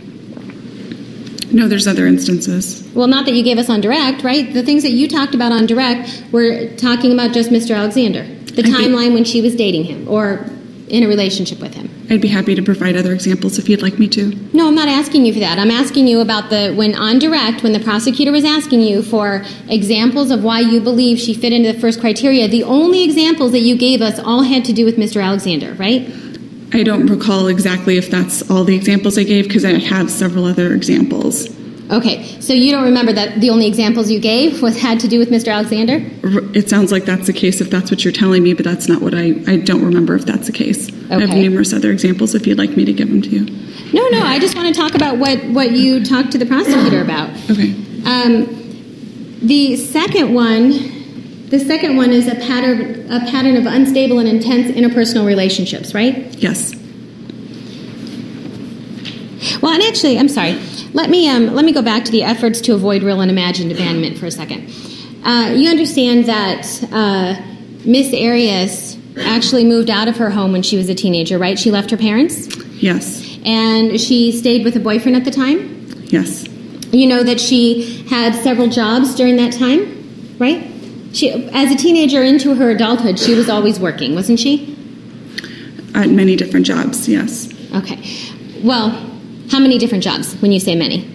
No, there's other instances. Well, not that you gave us on direct, right? The things that you talked about on direct were talking about just Mr. Alexander. The I think- timeline when she was dating him or in a relationship with him. I'd be happy to provide other examples if you'd like me to. No, I'm not asking you for that. I'm asking you about the when on direct, when the prosecutor was asking you for examples of why you believe she fit into the first criteria, the only examples that you gave us all had to do with Mr. Alexander, right? I don't recall exactly if that's all the examples I gave because I have several other examples. Okay, so you don't remember that the only examples you gave was had to do with Mr. Alexander? It sounds like that's the case if that's what you're telling me, but that's not what I, I don't remember if that's the case. I have numerous other examples if you'd like me to give them to you. No, no, I just want to talk about what, what you talked to the prosecutor about. Okay. Um, the second one, the second one is a pattern, a pattern of unstable and intense interpersonal relationships, right? Yes. Well, and actually, I'm sorry. Let me um, let me go back to the efforts to avoid real and imagined abandonment for a second. Uh, you understand that uh, Miss Arias actually moved out of her home when she was a teenager, right? She left her parents, Yes. and she stayed with a boyfriend at the time. Yes. You know that she had several jobs during that time, right? She, as a teenager into her adulthood, she was always working, wasn't she? At many different jobs, yes. Okay. Well, how many different jobs when you say many?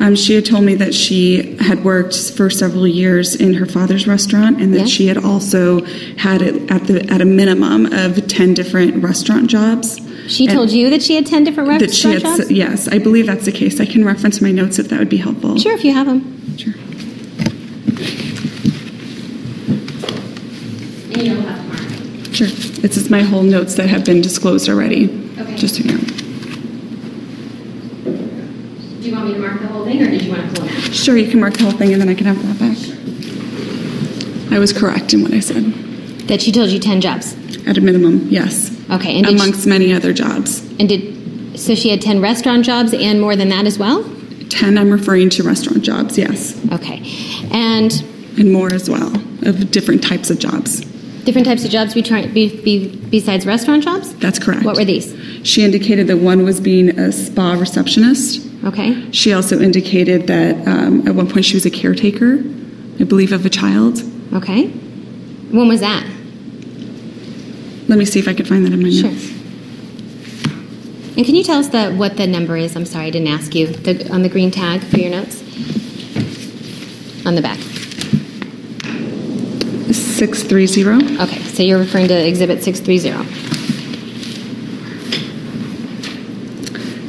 Um, she had told me that she had worked for several years in her father's restaurant, and that Yeah. she had also had it at the at a minimum of ten different restaurant jobs. She And told you that she had 10 different that she restaurant had. jobs? Yes, I believe that's the case. I can reference my notes if that would be helpful. Sure, if you have them. Sure. And you don't have to. Sure. This is my whole notes that have been disclosed already. Okay. Just so you know. Do you want me to mark the whole thing, or did you want to pull them out? Sure, you can mark the whole thing, and then I can have that back. I was correct in what I said. That she told you 10 jobs. At a minimum, yes. Okay, and did, she, Amongst many other jobs. and did so she had 10 restaurant jobs and more than that as well? 10, I'm referring to restaurant jobs, yes. Okay. And And more as well, of different types of jobs. different types of jobs be try, be, be, besides restaurant jobs? That's correct. What were these? She indicated that one was being a spa receptionist. Okay. She also indicated that um, at one point she was a caretaker, I believe, of a child. Okay. When was that? Let me see if I could find that in my Sure. notes. And can you tell us the, what the number is? I'm sorry, I didn't ask you. The, on the green tag for your notes? On the back. 630. Okay, so you're referring to Exhibit 630.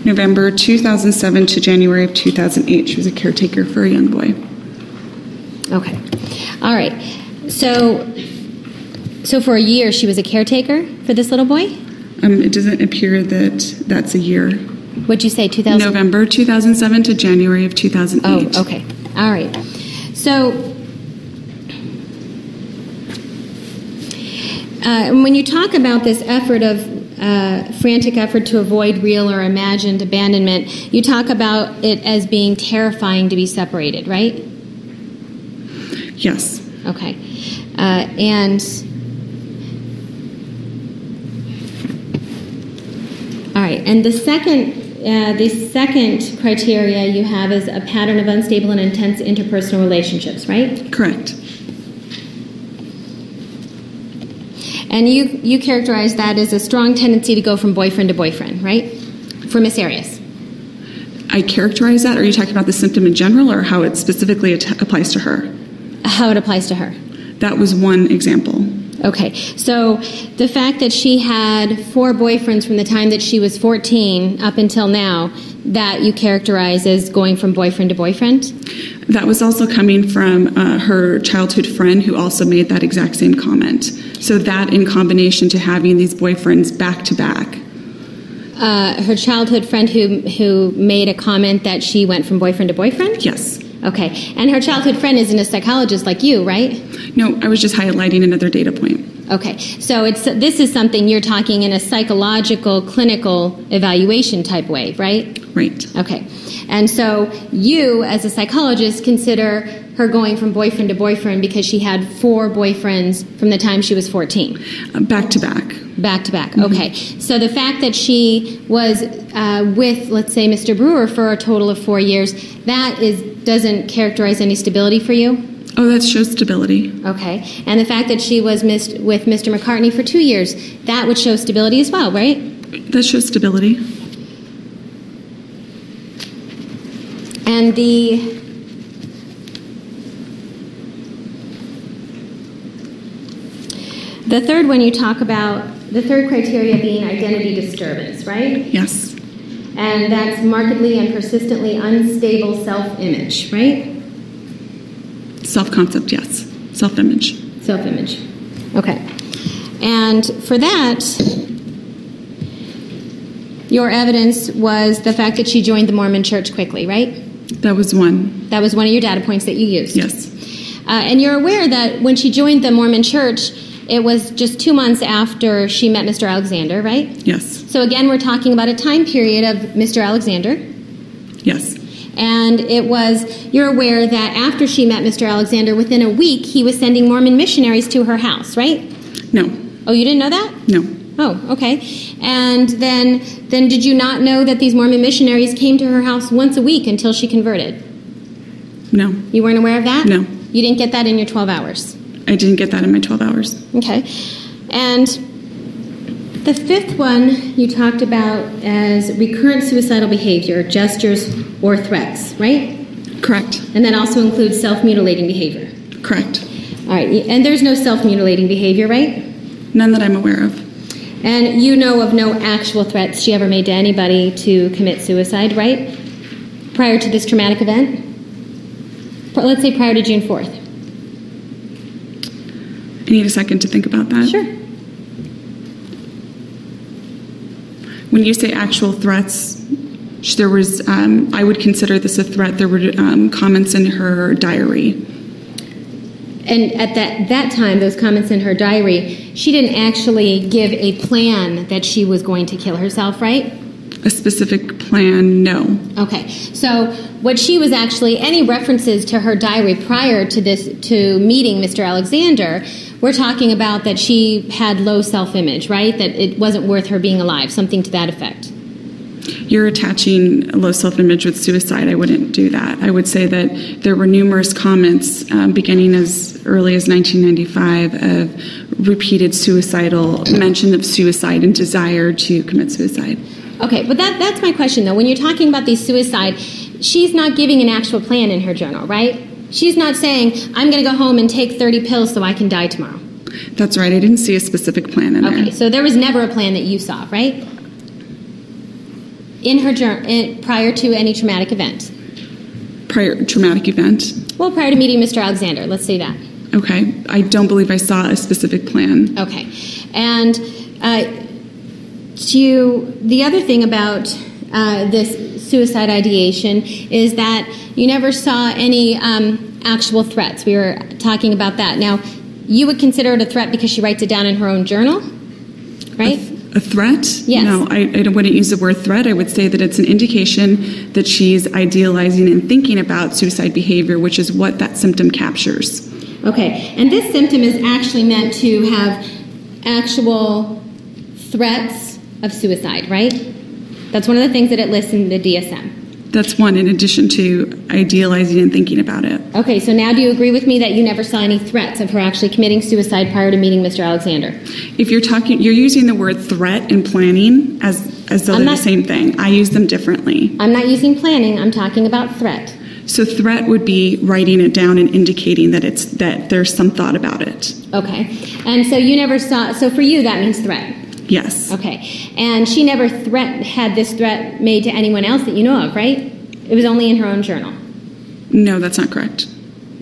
November 2007 to January of 2008, she was a caretaker for a young boy. Okay. All right. So, so for a year, she was a caretaker for this little boy? Um, it doesn't appear that that's a year. What'd you say, 2000? November 2007 to January of 2008. Oh, okay. All right. So, Uh, when you talk about this effort of uh, frantic effort to avoid real or imagined abandonment, you talk about it as being terrifying to be separated, right? Yes. Okay. Uh, and all right, and the second, uh, the second criteria you have is a pattern of unstable and intense interpersonal relationships, right? Correct. And you you characterize that as a strong tendency to go from boyfriend to boyfriend, right? For Miss Arias. I characterize that. Are you talking about the symptom in general or how it specifically at- applies to her? How it applies to her. That was one example. Okay, so the fact that she had four boyfriends from the time that she was 14 up until now, that you characterize as going from boyfriend to boyfriend? That was also coming from uh, her childhood friend who also made that exact same comment. So that in combination to having these boyfriends back to back. Uh, her childhood friend who who made a comment that she went from boyfriend to boyfriend. Yes. Okay, and her childhood friend isn't a psychologist like you, right? No, I was just highlighting another data point. Okay, so it's this is something you're talking in a psychological, clinical evaluation type way, right? Right. Okay, and so you, as a psychologist, consider her going from boyfriend to boyfriend because she had four boyfriends from the time she was 14. Uh, back to back. Back to back. Okay. So the fact that she was uh, with, let's say, Mr. Brewer for a total of four years, that is doesn't characterize any stability for you. Oh, that shows stability. Okay. And the fact that she was missed with Mr. McCartney for two years, that would show stability as well, right? That shows stability. And the the third one you talk about the third criteria being identity disturbance, right? Yes. And that's markedly and persistently unstable self-image, right? Self concept, yes. Self image. Self-image. Okay. And for that, your evidence was the fact that she joined the Mormon church quickly, right? That was one. That was one of your data points that you used. Yes. Uh, and you're aware that when she joined the Mormon church, it was just two months after she met Mr. Alexander, right? Yes. So again, we're talking about a time period of Mr. Alexander. Yes. And it was, you're aware that after she met Mr. Alexander, within a week, he was sending Mormon missionaries to her house, right? No. Oh, you didn't know that? No. Oh, okay. And then, then did you not know that these Mormon missionaries came to her house once a week until she converted? No. You weren't aware of that? No. You didn't get that in your 12 hours? I didn't get that in my 12 hours. Okay. And the fifth one you talked about as recurrent suicidal behavior, gestures, or threats, right? Correct. And that also includes self mutilating behavior. Correct. All right. And there's no self mutilating behavior, right? None that I'm aware of. And you know of no actual threats she ever made to anybody to commit suicide, right? Prior to this traumatic event? Let's say prior to June 4th. I need a second to think about that. Sure. When you say actual threats, there was, um, I would consider this a threat. There were um, comments in her diary. And at that, that time, those comments in her diary, she didn't actually give a plan that she was going to kill herself, right? A specific plan, no. Okay. So what she was actually any references to her diary prior to this to meeting Mr. Alexander, we're talking about that she had low self-image, right? That it wasn't worth her being alive, something to that effect. You're attaching low self image with suicide. I wouldn't do that. I would say that there were numerous comments um, beginning as early as 1995 of repeated suicidal mention of suicide and desire to commit suicide. Okay, but that that's my question though. When you're talking about the suicide, she's not giving an actual plan in her journal, right? She's not saying, I'm going to go home and take 30 pills so I can die tomorrow. That's right. I didn't see a specific plan in Okay, there. so there was never a plan that you saw, right? In her journal, prior to any traumatic event. Prior traumatic event. Well, prior to meeting Mr. Alexander, let's say that. Okay. I don't believe I saw a specific plan. Okay, and uh, to the other thing about uh, this suicide ideation is that you never saw any um, actual threats. We were talking about that. Now, you would consider it a threat because she writes it down in her own journal, right? A threat? Yes. No, I, I wouldn't use the word threat. I would say that it's an indication that she's idealizing and thinking about suicide behavior, which is what that symptom captures. Okay, and this symptom is actually meant to have actual threats of suicide, right? That's one of the things that it lists in the DSM. That's one, in addition to idealizing and thinking about it. Okay, so now do you agree with me that you never saw any threats of her actually committing suicide prior to meeting Mr. Alexander? If you're talking, you're using the word threat and planning as, as though I'm they're not- the same thing. I use them differently. I'm not using planning, I'm talking about threat. So threat would be writing it down and indicating that it's that there's some thought about it. Okay, and so you never saw, so for you, that means threat. Yes. Okay, and she never threat had this threat made to anyone else that you know of, right? It was only in her own journal. No, that's not correct.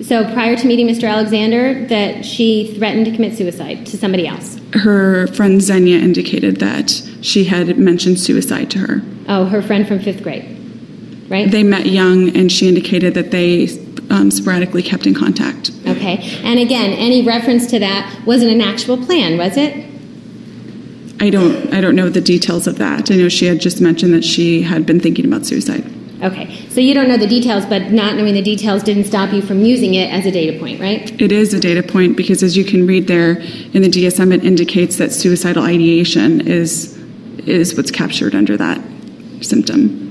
So prior to meeting Mr. Alexander, that she threatened to commit suicide to somebody else. Her friend Xenia indicated that she had mentioned suicide to her. Oh, her friend from fifth grade, right? They met young, and she indicated that they um, sporadically kept in contact. Okay, and again, any reference to that wasn't an actual plan, was it? I don't, I don't know the details of that. I know she had just mentioned that she had been thinking about suicide. Okay, so you don't know the details, but not knowing the details didn't stop you from using it as a data point, right? It is a data point because, as you can read there in the DSM, it indicates that suicidal ideation is is what's captured under that symptom.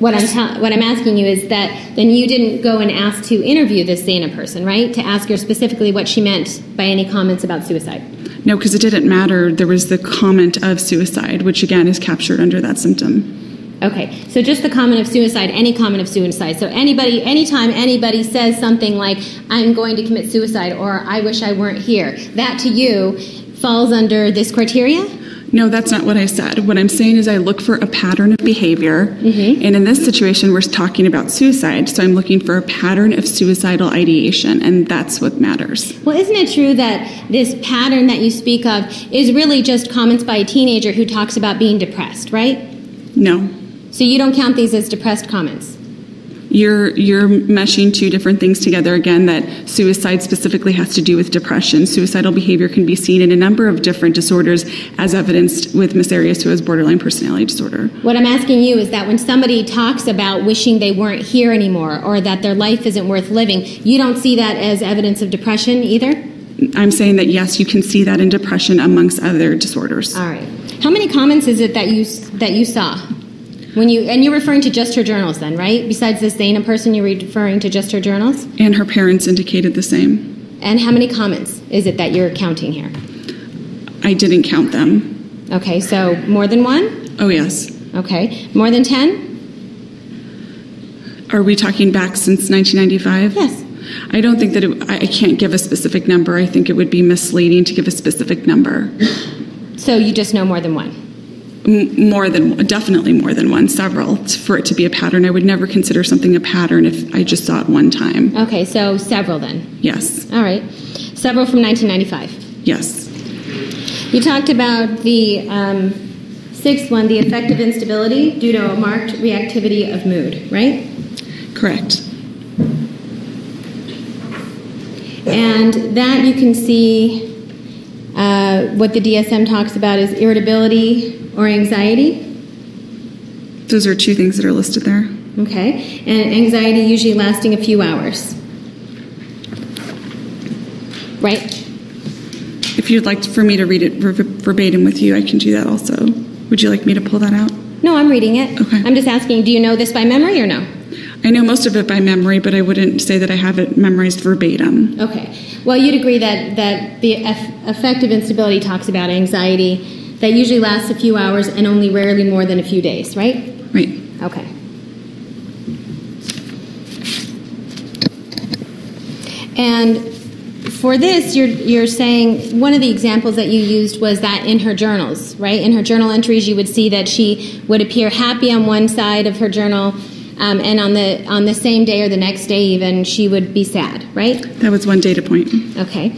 What I'm tell- what I'm asking you is that then you didn't go and ask to interview this Zana person, right? To ask her specifically what she meant by any comments about suicide. No, because it didn't matter. There was the comment of suicide, which again is captured under that symptom. Okay, so just the comment of suicide, any comment of suicide. So anybody, anytime anybody says something like, I'm going to commit suicide or I wish I weren't here, that to you falls under this criteria? No, that's not what I said. What I'm saying is I look for a pattern of behavior. Mm-hmm. And in this situation, we're talking about suicide. So I'm looking for a pattern of suicidal ideation, and that's what matters. Well, isn't it true that this pattern that you speak of is really just comments by a teenager who talks about being depressed, right? No. So you don't count these as depressed comments? You're, you're meshing two different things together again that suicide specifically has to do with depression. Suicidal behavior can be seen in a number of different disorders, as evidenced with Miss Arias, who has borderline personality disorder. What I'm asking you is that when somebody talks about wishing they weren't here anymore or that their life isn't worth living, you don't see that as evidence of depression either? I'm saying that yes, you can see that in depression amongst other disorders. All right. How many comments is it that you that you saw? When you and you're referring to just her journals then, right? Besides this Dana person, you're referring to just her journals? And her parents indicated the same. And how many comments is it that you're counting here? I didn't count them. Okay, so more than one? Oh, yes. Okay. More than 10? Are we talking back since 1995? Yes. I don't think that it, I I can't give a specific number. I think it would be misleading to give a specific number. So you just know more than one. More than, definitely more than one, several, for it to be a pattern. I would never consider something a pattern if I just saw it one time. Okay, so several then. Yes, All right. Several from 1995. yes, You talked about the um, sixth one, the affective instability due to a marked reactivity of mood, right? correct. And that you can see uh, what the DSM talks about is irritability or anxiety. Those are two things that are listed there. Okay, and anxiety usually lasting a few hours. Right? If you'd like for me to read it verbatim with you, I can do that also. Would you like me to pull that out? No, I'm reading it. Okay. I'm just asking, do you know this by memory or no? I know most of it by memory, but I wouldn't say that I have it memorized verbatim. Okay. Well, you'd agree that, that the aff- affective instability talks about anxiety that usually lasts a few hours and only rarely more than a few days, right? Right. Okay. And for this, you're, you're saying one of the examples that you used was that in her journals, right? In her journal entries, you would see that she would appear happy on one side of her journal, um, and on the on the same day or the next day, even she would be sad, right? That was one data point. Okay.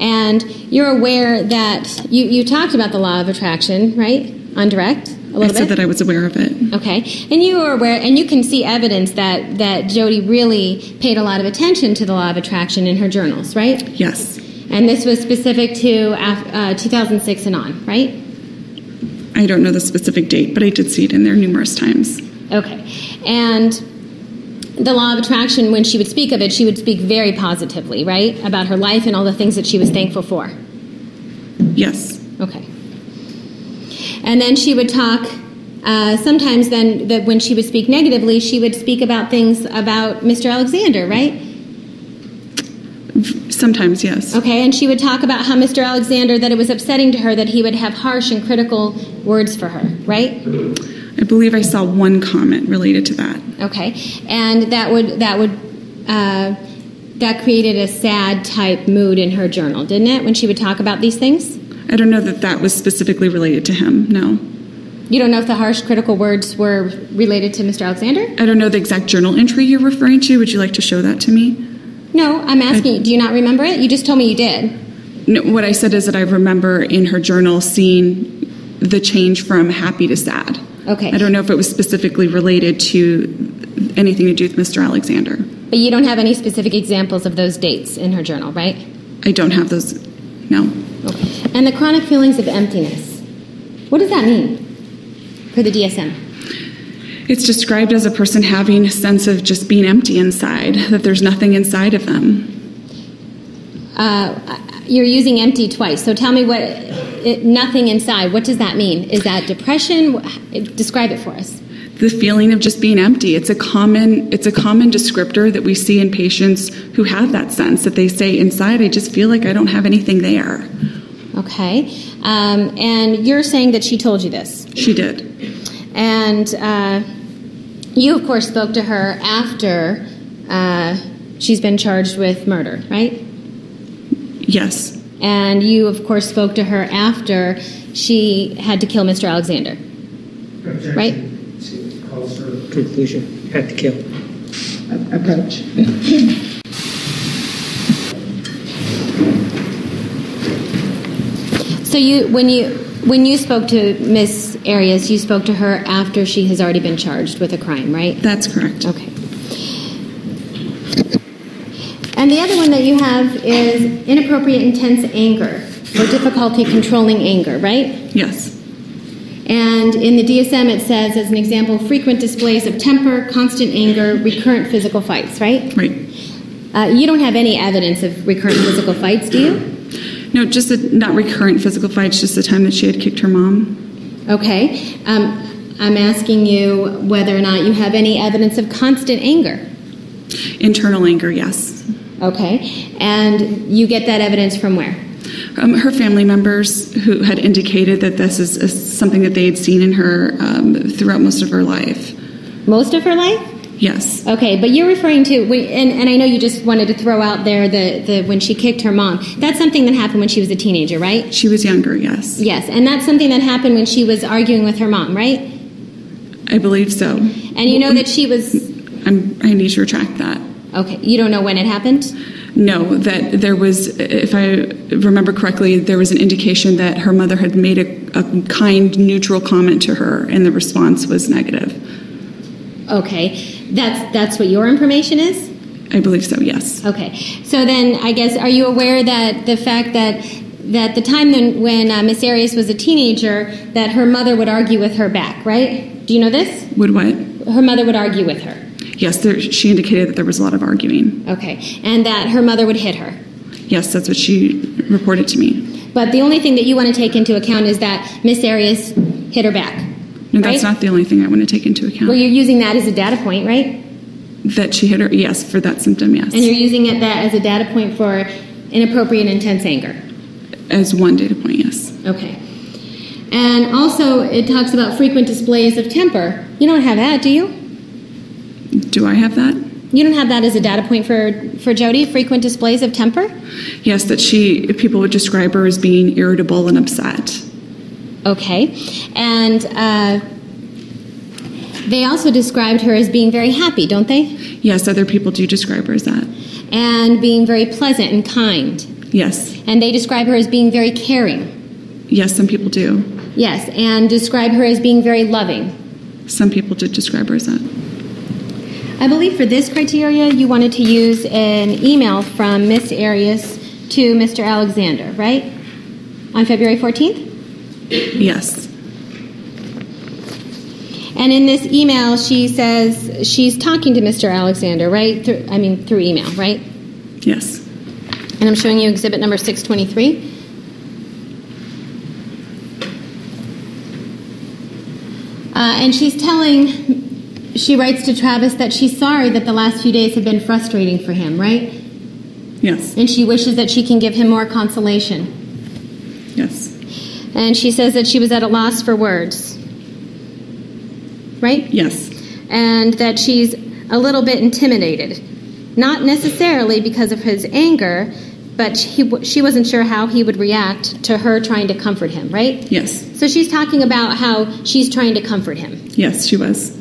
And you're aware that you, you talked about the law of attraction, right? On direct, a I little I said bit. that I was aware of it. Okay, and you are aware, and you can see evidence that that Jodi really paid a lot of attention to the law of attraction in her journals, right? Yes. And this was specific to uh, 2006 and on, right? I don't know the specific date, but I did see it in there numerous times. Okay. And the law of attraction, when she would speak of it, she would speak very positively, right? About her life and all the things that she was thankful for. Yes. Okay. And then she would talk. Uh, sometimes, then, that when she would speak negatively, she would speak about things about Mr. Alexander, right? Sometimes, yes. Okay, and she would talk about how Mr. Alexander that it was upsetting to her that he would have harsh and critical words for her, right? I believe I saw one comment related to that. Okay, and that would that would uh, that created a sad type mood in her journal, didn't it? When she would talk about these things. I don't know that that was specifically related to him. No. You don't know if the harsh, critical words were related to Mr. Alexander? I don't know the exact journal entry you're referring to. Would you like to show that to me? No, I'm asking you. Do you not remember it? You just told me you did. No, what I said is that I remember in her journal seeing the change from happy to sad. Okay. I don't know if it was specifically related to anything to do with Mr. Alexander. But you don't have any specific examples of those dates in her journal, right? I don't have those. No. Okay. And the chronic feelings of emptiness. What does that mean for the DSM? It's described as a person having a sense of just being empty inside, that there's nothing inside of them. Uh, you're using empty twice. So tell me what it, nothing inside. What does that mean? Is that depression? Describe it for us. The feeling of just being empty. It's a common it's a common descriptor that we see in patients who have that sense that they say inside I just feel like I don't have anything there. Okay. Um, and you're saying that she told you this. She did. And uh, you, of course, spoke to her after uh, she's been charged with murder, right? Yes. And you, of course, spoke to her after she had to kill Mr. Alexander. Right. She calls her conclusion, had to kill. approach. So you, when you when you spoke to Miss Arias, you spoke to her after she has already been charged with a crime, right? That's correct. Okay. And the other one that you have is inappropriate intense anger or difficulty controlling anger, right? Yes. And in the DSM, it says, as an example, frequent displays of temper, constant anger, recurrent physical fights, right? Right. Uh, you don't have any evidence of recurrent physical fights, do you? No, just a, not recurrent physical fights, just the time that she had kicked her mom. Okay. Um, I'm asking you whether or not you have any evidence of constant anger. Internal anger, yes. Okay. And you get that evidence from where? Um, her family members who had indicated that this is, is something that they had seen in her um, throughout most of her life. Most of her life? Yes. Okay, but you're referring to, and, and I know you just wanted to throw out there the, the when she kicked her mom. That's something that happened when she was a teenager, right? She was younger, yes. Yes, and that's something that happened when she was arguing with her mom, right? I believe so. And you know that she was, I'm, I need to retract that. Okay, you don't know when it happened? No, that there was, if I remember correctly, there was an indication that her mother had made a, a kind, neutral comment to her, and the response was negative. Okay, that's, that's what your information is? I believe so, yes. Okay, so then I guess are you aware that the fact that that the time then when uh, Miss Arias was a teenager, that her mother would argue with her back, right? Do you know this? Would what? Her mother would argue with her. Yes, there, she indicated that there was a lot of arguing. Okay, and that her mother would hit her. Yes, that's what she reported to me. But the only thing that you want to take into account is that Miss Arias hit her back. No, that's right? not the only thing I want to take into account. Well, you're using that as a data point, right? that she hit her, yes, for that symptom, yes. And you're using it that as a data point for inappropriate intense anger. As one data point, yes. Okay. And also, it talks about frequent displays of temper. You don't have that, do you? Do I have that? You don't have that as a data point for, for Jodi, frequent displays of temper? Yes, that she, people would describe her as being irritable and upset. Okay. And uh, they also described her as being very happy, don't they? Yes, other people do describe her as that. And being very pleasant and kind. Yes. And they describe her as being very caring. Yes, some people do. Yes. And describe her as being very loving. Some people did describe her as that. I believe for this criteria, you wanted to use an email from Miss Arias to Mr. Alexander, right? On February 14th? Yes. And in this email, she says she's talking to Mr. Alexander, right? Through, I mean, through email, right? Yes. And I'm showing you exhibit number 623. Uh, and she's telling, she writes to Travis that she's sorry that the last few days have been frustrating for him, right? Yes. And she wishes that she can give him more consolation. Yes. And she says that she was at a loss for words. Right? Yes. And that she's a little bit intimidated. Not necessarily because of his anger, but he, she wasn't sure how he would react to her trying to comfort him, right? Yes. So she's talking about how she's trying to comfort him. Yes, she was.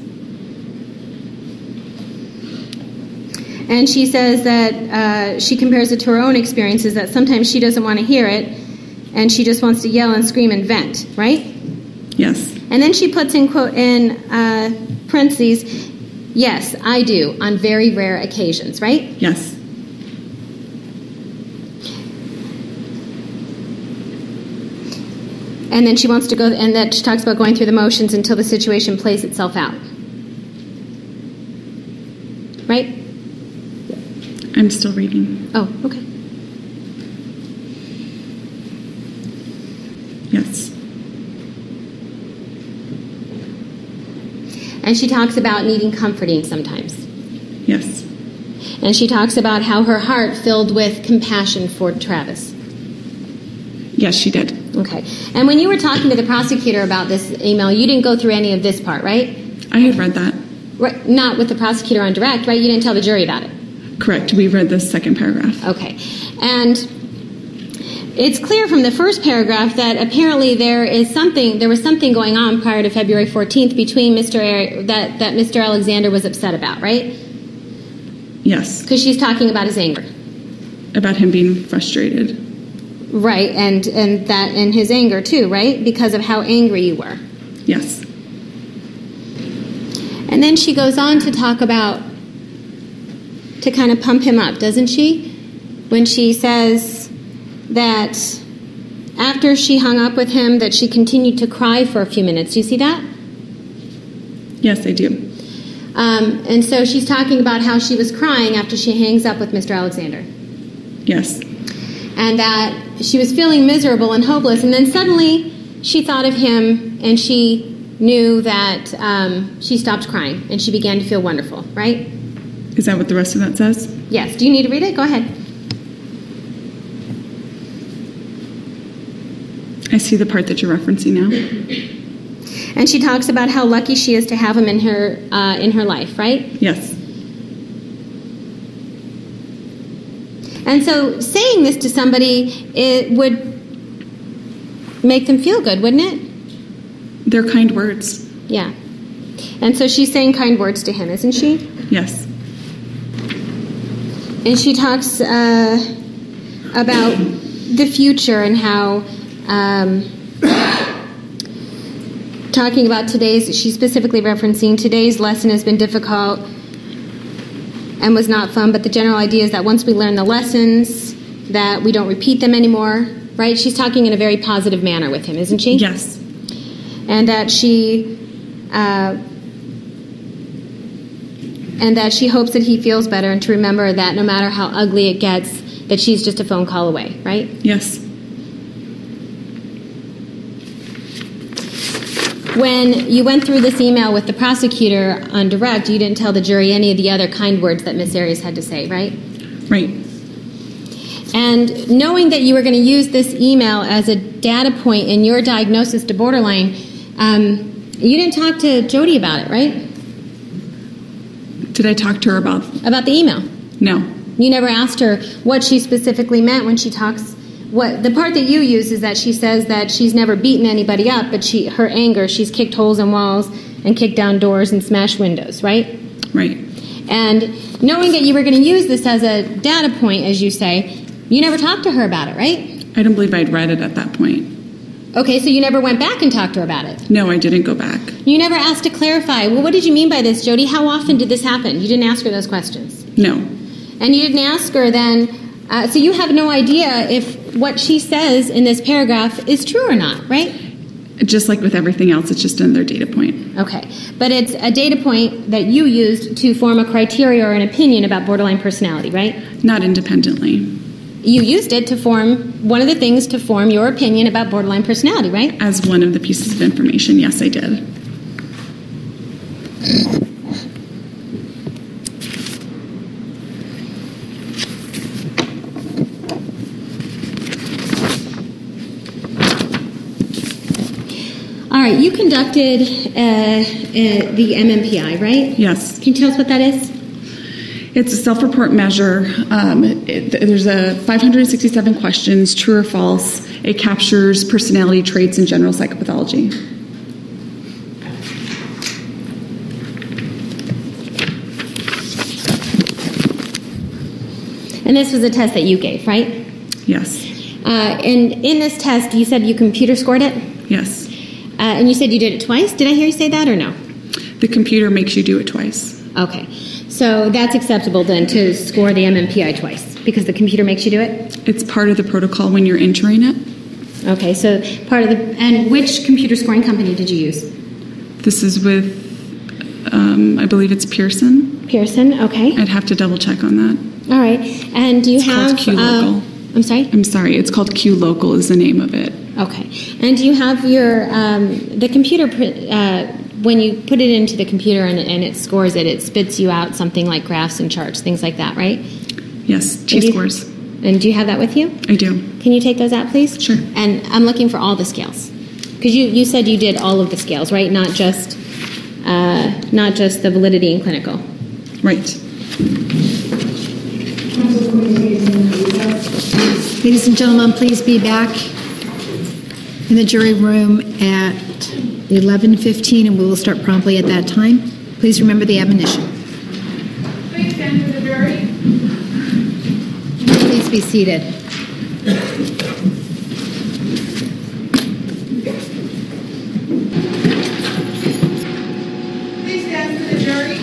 And she says that uh, she compares it to her own experiences, that sometimes she doesn't want to hear it, and she just wants to yell and scream and vent, right? Yes. And then she puts in quote in uh, parentheses, yes, I do, on very rare occasions, right? Yes. And then she wants to go, and that she talks about going through the motions until the situation plays itself out. Right? I'm still reading. Oh, okay. Yes. And she talks about needing comforting sometimes. Yes. And she talks about how her heart filled with compassion for Travis. Yes, she did. Okay. And when you were talking to the prosecutor about this email, you didn't go through any of this part, right? I had read that. Right. Not with the prosecutor on direct, right? You didn't tell the jury about it. Correct. We read the second paragraph. Okay. And it's clear from the first paragraph that apparently there is something there was something going on prior to February 14th between Mr. That that Mr. Alexander was upset about, right? Yes. Because she's talking about his anger. About him being frustrated. Right, and and that and his anger too, right? Because of how angry you were. Yes. And then she goes on to talk about to kind of pump him up, doesn't she? When she says that after she hung up with him that she continued to cry for a few minutes. Do you see that? Yes, I do. Um, and so she's talking about how she was crying after she hangs up with Mr. Alexander. Yes. And that she was feeling miserable and hopeless. And then suddenly she thought of him and she knew that um, she stopped crying and she began to feel wonderful, right? Is that what the rest of that says? Yes. Do you need to read it? Go ahead. I see the part that you're referencing now. And she talks about how lucky she is to have him in her uh, in her life, right? Yes. And so saying this to somebody it would make them feel good, wouldn't it? They're kind words. Yeah. And so she's saying kind words to him, isn't she? Yes. And she talks uh, about the future and how, um, talking about today's, she's specifically referencing today's lesson has been difficult and was not fun, but the general idea is that once we learn the lessons, that we don't repeat them anymore, right? She's talking in a very positive manner with him, isn't she? Yes. and that she uh, and that she hopes that he feels better and to remember that no matter how ugly it gets that she's just a phone call away right Yes. when you went through this email with the prosecutor on direct you didn't tell the jury any of the other kind words that miss arias had to say right Right. and knowing that you were going to use this email as a data point in your diagnosis to borderline um, you didn't talk to Jodi about it right Did I talk to her about? about the email No. You never asked her what she specifically meant when she talks. What the part that you use is that she says that she's never beaten anybody up, but she her anger, she's kicked holes in walls and kicked down doors and smashed windows, right? Right. And knowing that you were going to use this as a data point, as you say, you never talked to her about it, right? I don't believe I'd read it at that point. Okay, so you never went back and talked to her about it. No, I didn't go back. You never asked to clarify. Well, what did you mean by this, Jodi? How often did this happen? You didn't ask her those questions. No. And you didn't ask her then Uh, so you have no idea if what she says in this paragraph is true or not, right? Just like with everything else, it's just another data point. Okay. But it's a data point that you used to form a criteria or an opinion about borderline personality, right? Not independently. You used it to form one of the things to form your opinion about borderline personality, right? As one of the pieces of information, yes, I did. All right. You conducted uh, uh, the MMPI, right? Yes. Can you tell us what that is? It's a self report measure. Um, it, there's a 567 questions, true or false. It captures personality traits and general psychopathology. This was a test that you gave, right? Yes. Uh, and in this test, you said you computer scored it, Yes. uh, and you said you did it twice. Did I hear you say that or no? The computer makes you do it twice. Okay, so that's acceptable then to score the MMPI twice because the computer makes you do it. It's part of the protocol when you're entering it. Okay, so part of the and which computer scoring company did you use? This is with, um, I believe it's Pearson. Pearson. Okay, I'd have to double check on that. All right. And do you It's called have? Q uh, Local. I'm sorry. I'm sorry, it's called Q Local is the name of it. Okay, and do you have your um, the computer pr- uh, when you put it into the computer and, and it scores it, it spits you out something like graphs and charts, things like that, right? Yes, T scores. And do you have that with you? I do. Can you take those out, please? Sure. And I'm looking for all the scales, because you, you said you did all of the scales, right? Not just uh, not just the validity and clinical. Right. Ladies and gentlemen, please be back in the jury room at 11:15, and we will start promptly at that time. Please remember the admonition. Please stand for the jury. Please be seated. Please stand for the jury.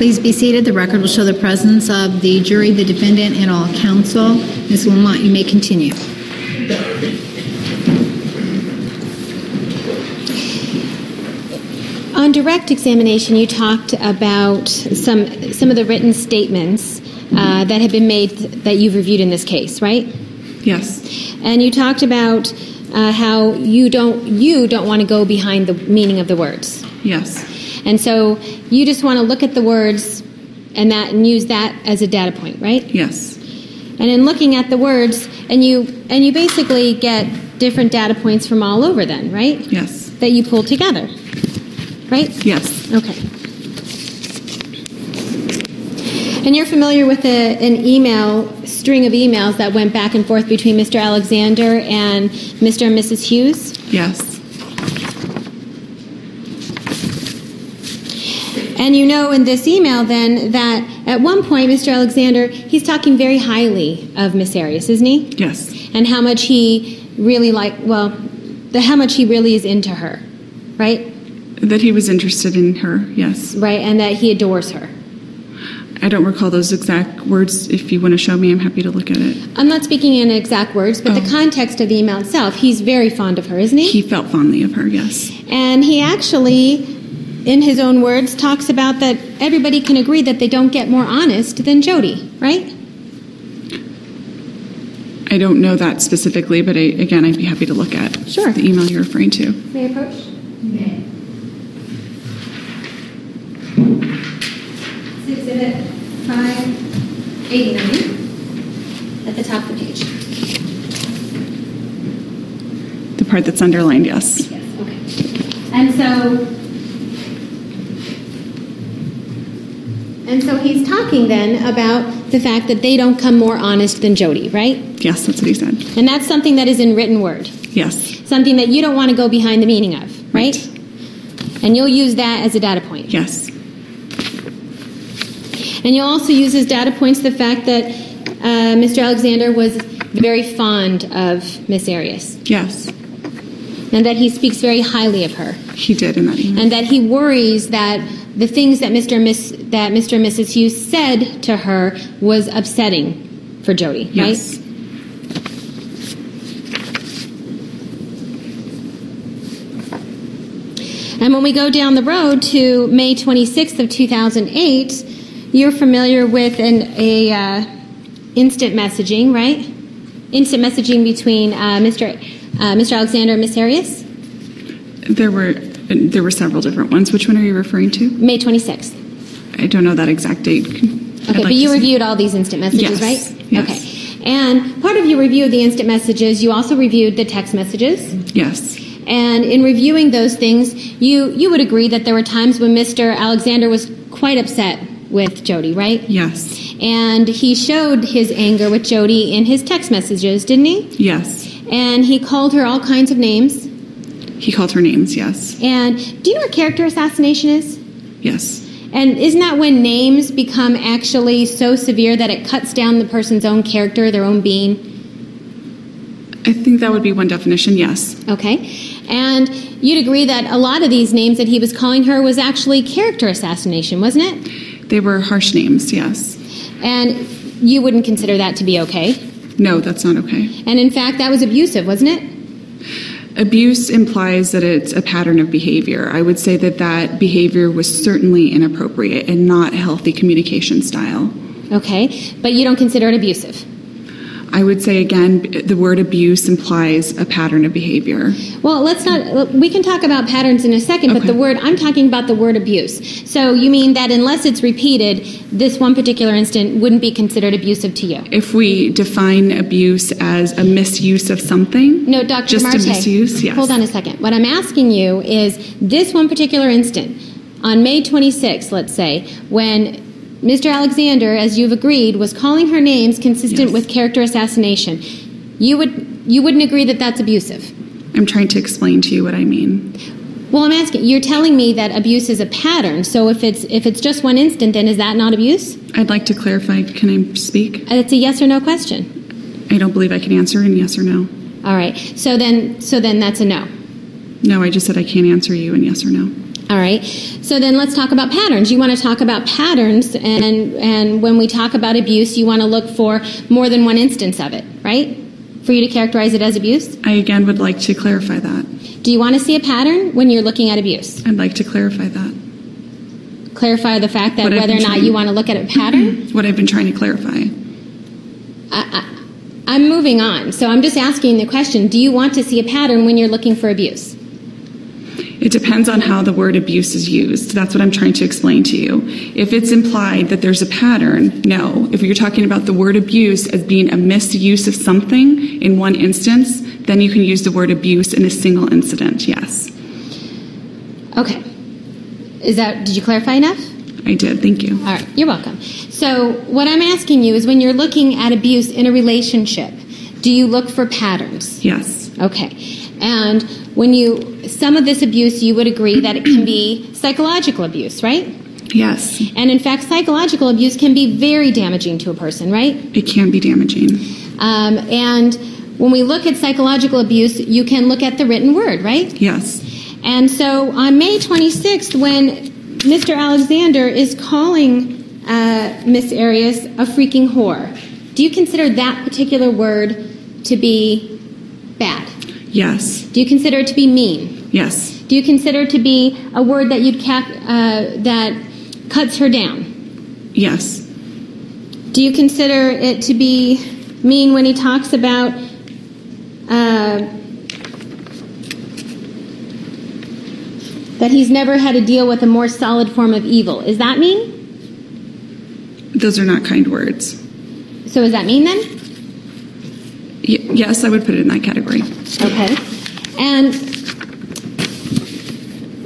Please be seated. The record will show the presence of the jury, the defendant, and all counsel. Ms. Willmott, you may continue. On direct examination, you talked about some some of the written statements uh, that have been made that you've reviewed in this case, right? Yes. And you talked about uh, how you don't you don't want to go behind the meaning of the words, Yes. And so you just want to look at the words and that and use that as a data point, right? Yes. And in looking at the words, and you and you basically get different data points from all over, then, right? Yes. That you pull together, right? Yes. Okay. And you're familiar with a, an email string of emails that went back and forth between Mr. Alexander and Mr. and Mrs. Hughes? Yes. And you know in this email then that at one point Mr. Alexander he's talking very highly of Miss Arias, isn't he? Yes. And how much he really like well, the how much he really is into her, right? That he was interested in her. Yes. Right, and that he adores her. I don't recall those exact words. If you want to show me, I'm happy to look at it. I'm not speaking in exact words, but the Oh. context of the email itself, he's very fond of her, isn't he? He felt fondly of her. Yes. And he actually, in his own words, talks about that everybody can agree that they don't get more honest than Jodi, right? I don't know that specifically, but I, again, I'd be happy to look at Sure. the email you're referring to. May I approach? May Exhibit 589 at the top of the page. The part that's underlined. Yes. Yes, okay. And so, and so he's talking then about the fact that they don't come more honest than Jodi, right? Yes, that's what he said. And that's something that is in written word, Yes. something that you don't want to go behind the meaning of, right? And you'll use that as a data point. Yes. And you'll also use as data points the fact that uh, Mr. Alexander was very fond of Miss Arias, Yes. And that he speaks very highly of her. He did in that email. and that he worries that the things that Mr. and Miss that Mr. and Mrs. Hughes said to her was upsetting for Jodi, Yes. right? And when we go down the road to May 26th of 2008, you're familiar with an a uh, instant messaging, right? Instant messaging between uh, Mr. Uh, Mr. Alexander and Miss Arias. There were there were several different ones. Which one are you referring to? May 26th. I don't know that exact date. Okay, like but you reviewed all these instant messages, Yes, right? yes. Okay. And part of your review of the instant messages, you also reviewed the text messages. Yes. And in reviewing those things, you you would agree that there were times when Mr. Alexander was quite upset with Jodi, right? Yes. And he showed his anger with Jodi in his text messages, didn't he? Yes. And he called her all kinds of names. He called her names. Yes. And do you know what character assassination is? Yes. And isn't that when names become actually so severe that it cuts down the person's own character, their own being? I think that would be one definition. Yes. Okay. And you'd agree that a lot of these names that he was calling her was actually character assassination, wasn't it? They were harsh names. Yes. And you wouldn't consider that to be okay. No, that's not okay. And in fact, that was abusive, wasn't it? Abuse implies that it's a pattern of behavior. I would say that that behavior was certainly inappropriate and not a healthy communication style. Okay. But you don't consider it abusive. I would say again, the word abuse implies a pattern of behavior. Well, let's not, we can talk about patterns in a second, but the word, I'm talking about the word abuse. So you mean that unless it's repeated, this one particular instant wouldn't be considered abusive to you? If we define abuse as a misuse of something, No, Dr. Just a misuse, yes. Hold on a second. What I'm asking you is this one particular instant, on May 26th, let's say, when Mr. Alexander, as you've agreed, was calling her names consistent Yes. with character assassination, you would you wouldn't agree that that's abusive. I'm trying to explain to you what I mean. Well, I'm asking. You're telling me that abuse is a pattern. So if it's if it's just one instant, then is that not abuse? I'd like to clarify. Can I speak? Uh, It's a yes or no question. I don't believe I can answer in yes or no. All right. So then so then that's a no. No, I just said I can't answer you in yes or no. All right. So then let's talk about patterns. You want to talk about patterns, and and when we talk about abuse, you want to look for more than one instance of it, right? For you to characterize it as abuse. I again would like to clarify that. Do you want to see a pattern when you're looking at abuse? I'd like to clarify that. Clarify the fact that What whether or not you want to look at a pattern. What I've been trying to clarify. I, I, I'm moving on. So I'm just asking the question: Do you want to see a pattern when you're looking for abuse? It depends on how the word abuse is used. That's what I'm trying to explain to you. If it's implied that there's a pattern, no. If you're talking about the word abuse as being a misuse of something in one instance, then you can use the word abuse in a single incident, yes. Okay. Is that? Did you clarify enough? I did, thank you. All right, you're welcome. So, what I'm asking you is when you're looking at abuse in a relationship, do you look for patterns? Yes, Okay. And when you, some of this abuse, you would agree that it can be psychological abuse, right? yes, And in fact, psychological abuse can be very damaging to a person, right? it can be damaging. Um, and when we look at psychological abuse, you can look at the written word, right? Yes, And so on May 26th, when Mr. Alexander is calling uh, Miss Arias a freaking whore, do you consider that particular word to be bad? yes, Do you consider it to be mean? Yes, Do you consider to be a word that you'd cap, uh, that cuts her down? yes, Do you consider it to be mean when he talks about uh, that he's never had to deal with a more solid form of evil? Is that mean? those are not kind words. So is that mean then? Y- yes, I would put it in that category. Okay. And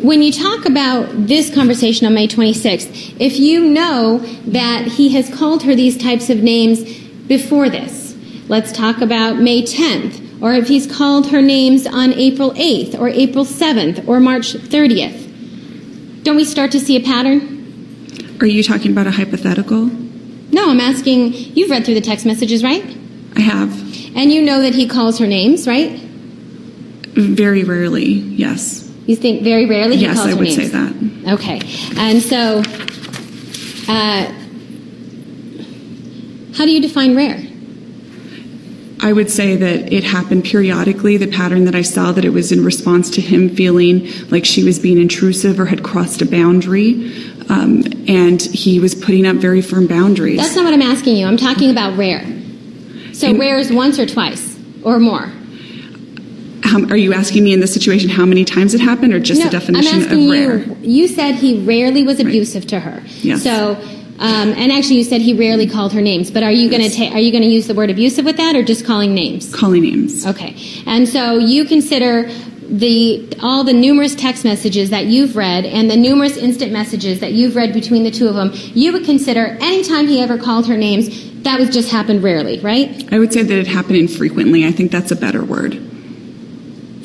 when you talk about this conversation on May 26th, if you know that he has called her these types of names before this, let's talk about May 10th, or if he's called her names on April 8th, or April 7th, or March 30th, don't we start to see a pattern? Are you talking about a hypothetical? No, I'm asking, you've read through the text messages, right? I have. And you know that he calls her names, right? Very rarely, yes. You think very rarely he Yes, calls I her would names? say that. Okay. And so, uh, how do you define rare? I would say that it happened periodically. The pattern that I saw that it was in response to him feeling like she was being intrusive or had crossed a boundary, um, and he was putting up very firm boundaries. That's not what I'm asking you. I'm talking about rare. So rare is once or twice or more. How, are you asking me in this situation how many times it happened, or just no, the definition I'm asking of rare? you. You said he rarely was abusive to her. Yes. So, um, and actually, you said he rarely called her names. But are you going to ta- are you going to use the word abusive with that, or just calling names? Calling names. Okay. And so you consider the all the numerous text messages that you've read and the numerous instant messages that you've read between the two of them, you would consider anytime he ever called her names, that was just happened rarely, right? I would say that it happened infrequently. I think that's a better word.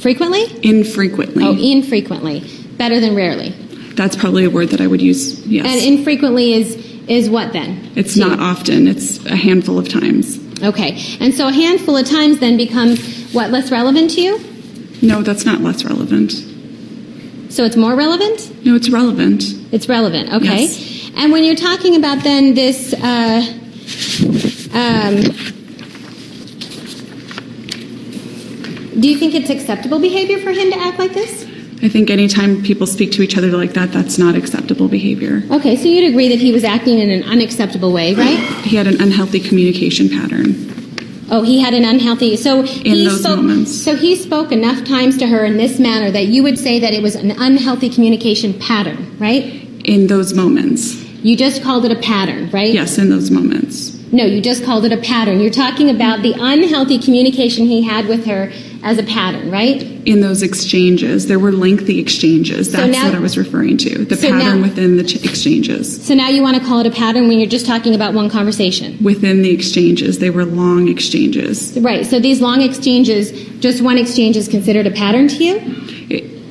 Frequently? Infrequently. Oh, infrequently. Better than rarely. that's probably a word that I would use. Yes. And infrequently is is what then? it's not often. It's a handful of times. Okay. And so a handful of times then becomes what less relevant to you? No, that's not less relevant. So it's more relevant? No, it's relevant. It's relevant, okay. Yes. And when you're talking about then this, uh, um, do you think it's acceptable behavior for him to act like this? I think anytime people speak to each other like that, that's not acceptable behavior. Okay, so you'd agree that he was acting in an unacceptable way, right? He had an unhealthy communication pattern. Oh, he had an unhealthy. So he those spoke. moments. So he spoke enough times to her in this manner that you would say that it was an unhealthy communication pattern, right? In those moments. You just called it a pattern, right? Yes, in those moments. No, you just called it a pattern. You're talking about the unhealthy communication he had with her as a pattern, right? In those exchanges, there were lengthy exchanges. So That's now- what I was referring to. The So pattern now- within the ch- exchanges. So now you want to call it a pattern when you're just talking about one conversation. Within the exchanges, they were long exchanges. Right. So these long exchanges, just one exchange is considered a pattern to you?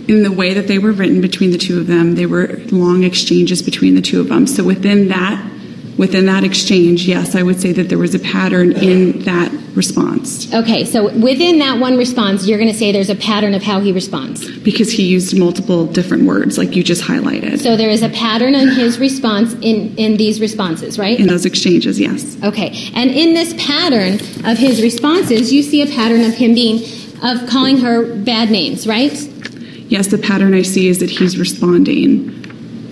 In the way that they were written between the two of them, they were long exchanges between the two of them. So within that, within that exchange, yes, I would say that there was a pattern in that response Okay. So within that one response, you're going to say there's a pattern of how he responds. because he used multiple different words, like you just highlighted. So there is a pattern in his response in, in these responses, right? in those exchanges, yes. Okay. And in this pattern of his responses, you see a pattern of him being, of calling her bad names, right? Yes, the pattern I see is that he's responding.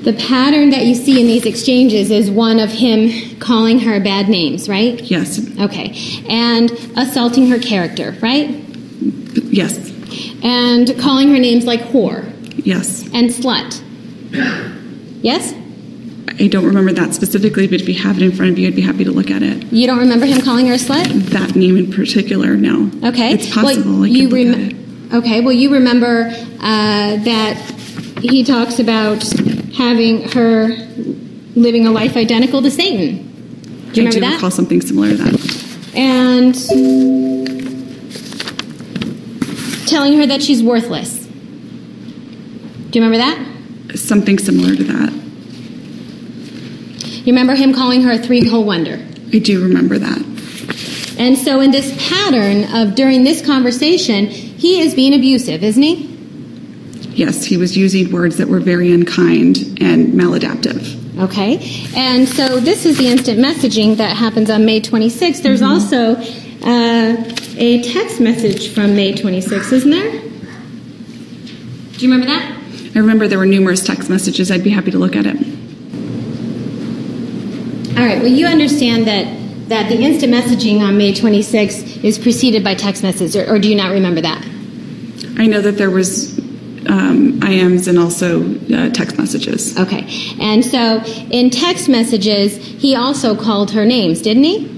The pattern that you see in these exchanges is one of him calling her bad names, right? Yes, Okay. And assaulting her character, right? yes, And calling her names like whore yes. and slut. Yes? I don't remember that specifically, but if you have it in front of you, I'd be happy to look at it. You don't remember him calling her a slut? That name in particular, no. Okay. It's possible. Well, you rem-. Okay. Well, you remember uh, that he talks about having her living a life identical to Satan. Do you I remember do that? recall something similar to that. and telling her that she's worthless. Do you remember that? Something similar to that. You remember him calling her a three-hole wonder. I do remember that. And so, in this pattern of during this conversation, he is being abusive, isn't he? Yes, he was using words that were very unkind and maladaptive. Okay. And so, this is the instant messaging that happens on May 26th. There's also uh, a text message from May 26th, isn't there? Do you remember that? I remember there were numerous text messages. I'd be happy to look at it. All right. Well, you understand that that the instant messaging on May 26th is preceded by text messages, or, or do you not remember that? I know that there was um, IMs and also uh, text messages. Okay. And so in text messages, he also called her names, didn't he?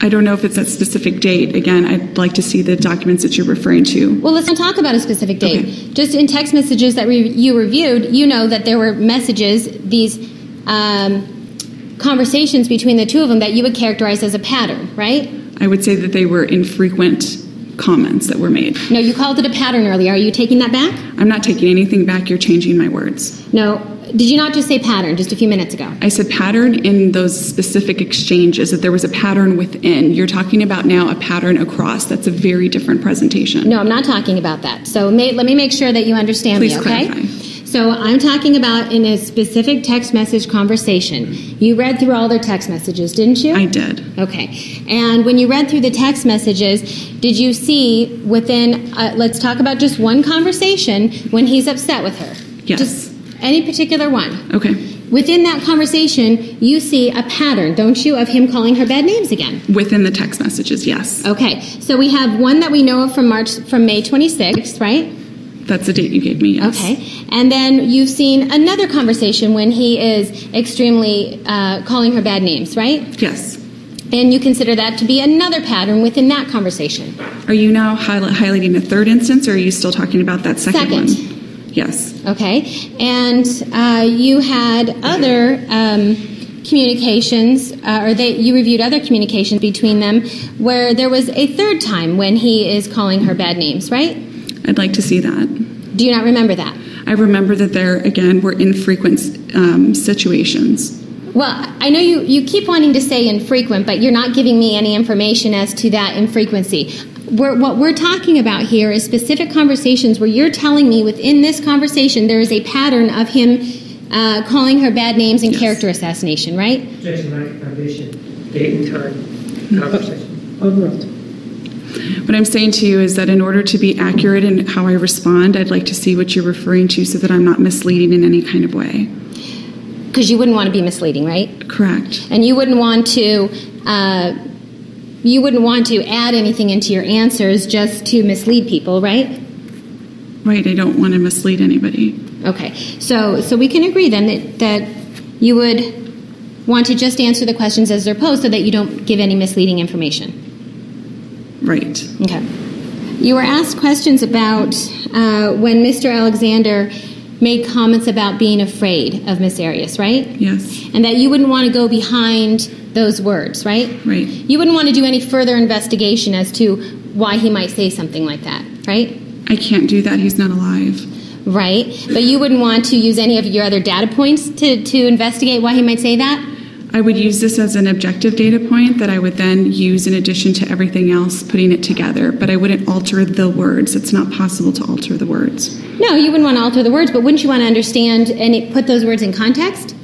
I don't know if it's that specific date. Again, I'd like to see the documents that you're referring to. Well, let's not talk about a specific date. Okay. Just in text messages that re- you reviewed, you know that there were messages, these um, conversations between the two of them that you would characterize as a pattern, right? I would say that they were infrequent comments that were made. No, you called it a pattern earlier. Are you taking that back? I'm not taking anything back. You're changing my words. No, Did you not just say pattern just a few minutes ago? I said pattern in those specific exchanges, that there was a pattern within. You're talking about now a pattern across. That's a very different presentation. No, I'm not talking about that. So may, let me make sure that you understand Please me, okay? clarify. So I'm talking about in a specific text message conversation. You read through all their text messages, didn't you? I did. Okay. And when you read through the text messages, did you see within, uh, let's talk about just one conversation when he's upset with her? Yes. Just any particular one. Okay. Within that conversation, you see a pattern, don't you, of him calling her bad names again? Within the text messages, yes. Okay. So we have one that we know of from March, from May 26th, right? That's the date you gave me, yes. Okay. And then you've seen another conversation when he is extremely uh, calling her bad names, right? Yes. And you consider that to be another pattern within that conversation. Are you now highli- highlighting a third instance, or are you still talking about that second, Second. one? Yes. Okay. And uh, you had other um, communications, uh, or they, you reviewed other communications between them where there was a third time when he is calling her bad names, right? I'd like to see that. Do you not remember that? I remember that there, again, were infrequent um, situations. Well, I know you, you keep wanting to say infrequent, but you're not giving me any information as to that infrequency. We're, what we're talking about here is specific conversations where you're telling me within this conversation there is a pattern of him uh, calling her bad names and Yes. character assassination, right? Objection, lack of foundation, date and time, conversation. Overruled. What I'm saying to you is that in order to be accurate in how I respond, I'd like to see what you're referring to so that I'm not misleading in any kind of way. Because you wouldn't want to be misleading, right? Correct. And you wouldn't want to. Uh, you wouldn't want to add anything into your answers just to mislead people, right? Right, I don't want to mislead anybody. Okay, so so we can agree then that, that you would want to just answer the questions as they're posed so that you don't give any misleading information. Right. Okay. You were asked questions about uh, when Mr. Alexander made comments about being afraid of Miss Arias, right? Yes. And that you wouldn't want to go behind those words, right? Right. You wouldn't want to do any further investigation as to why he might say something like that, right? I can't do that. He's not alive. Right. But you wouldn't want to use any of your other data points to, to investigate why he might say that? I would use this as an objective data point that I would then use in addition to everything else, putting it together. But I wouldn't alter the words. It's not possible to alter the words. No, you wouldn't want to alter the words, but wouldn't you want to understand and it, put those words in context?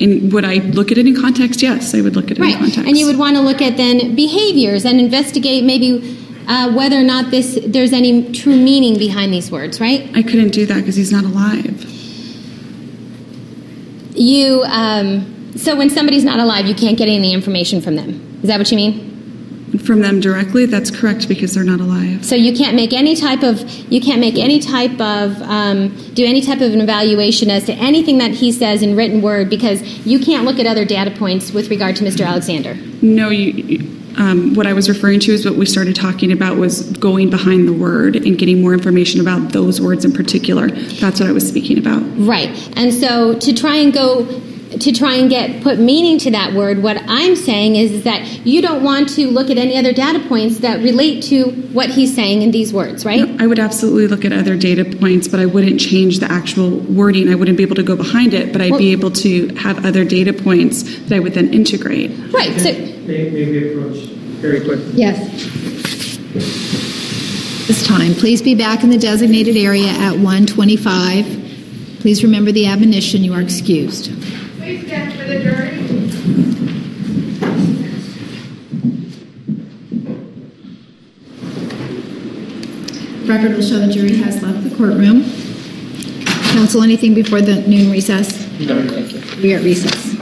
And would I look at it in context? Yes, I would look at it Right. in context. And you would want to look at then behaviors and investigate maybe uh, whether or not this there's any true meaning behind these words, right? I couldn't do that because he's not alive. You um, so when somebody's not alive, you can't get any information from them. Is that what you mean? From them directly, that's correct because they're not alive. So you can't make any type of you can't make any type of um, do any type of an evaluation as to anything that he says in written word because you can't look at other data points with regard to Mr. Alexander. No, you, you- um, what I was referring to is what we started talking about was going behind the word and getting more information about those words in particular. That's what I was speaking about. Right. And so to try and go to try and get put meaning to that word, what I'm saying is, is that you don't want to look at any other data points that relate to what he's saying in these words, right? I would absolutely look at other data points, but I wouldn't change the actual wording. I wouldn't be able to go behind it, but I'd be able to have other data points that I would then integrate. Right. So May, may approach very quickly? Yes. This time, please be back in the designated area at 1:25. Please remember the admonition, you are excused. Please stand for the jury. Record will show the jury has left the courtroom. Counsel, anything before the noon recess? No, thank you. We are at recess.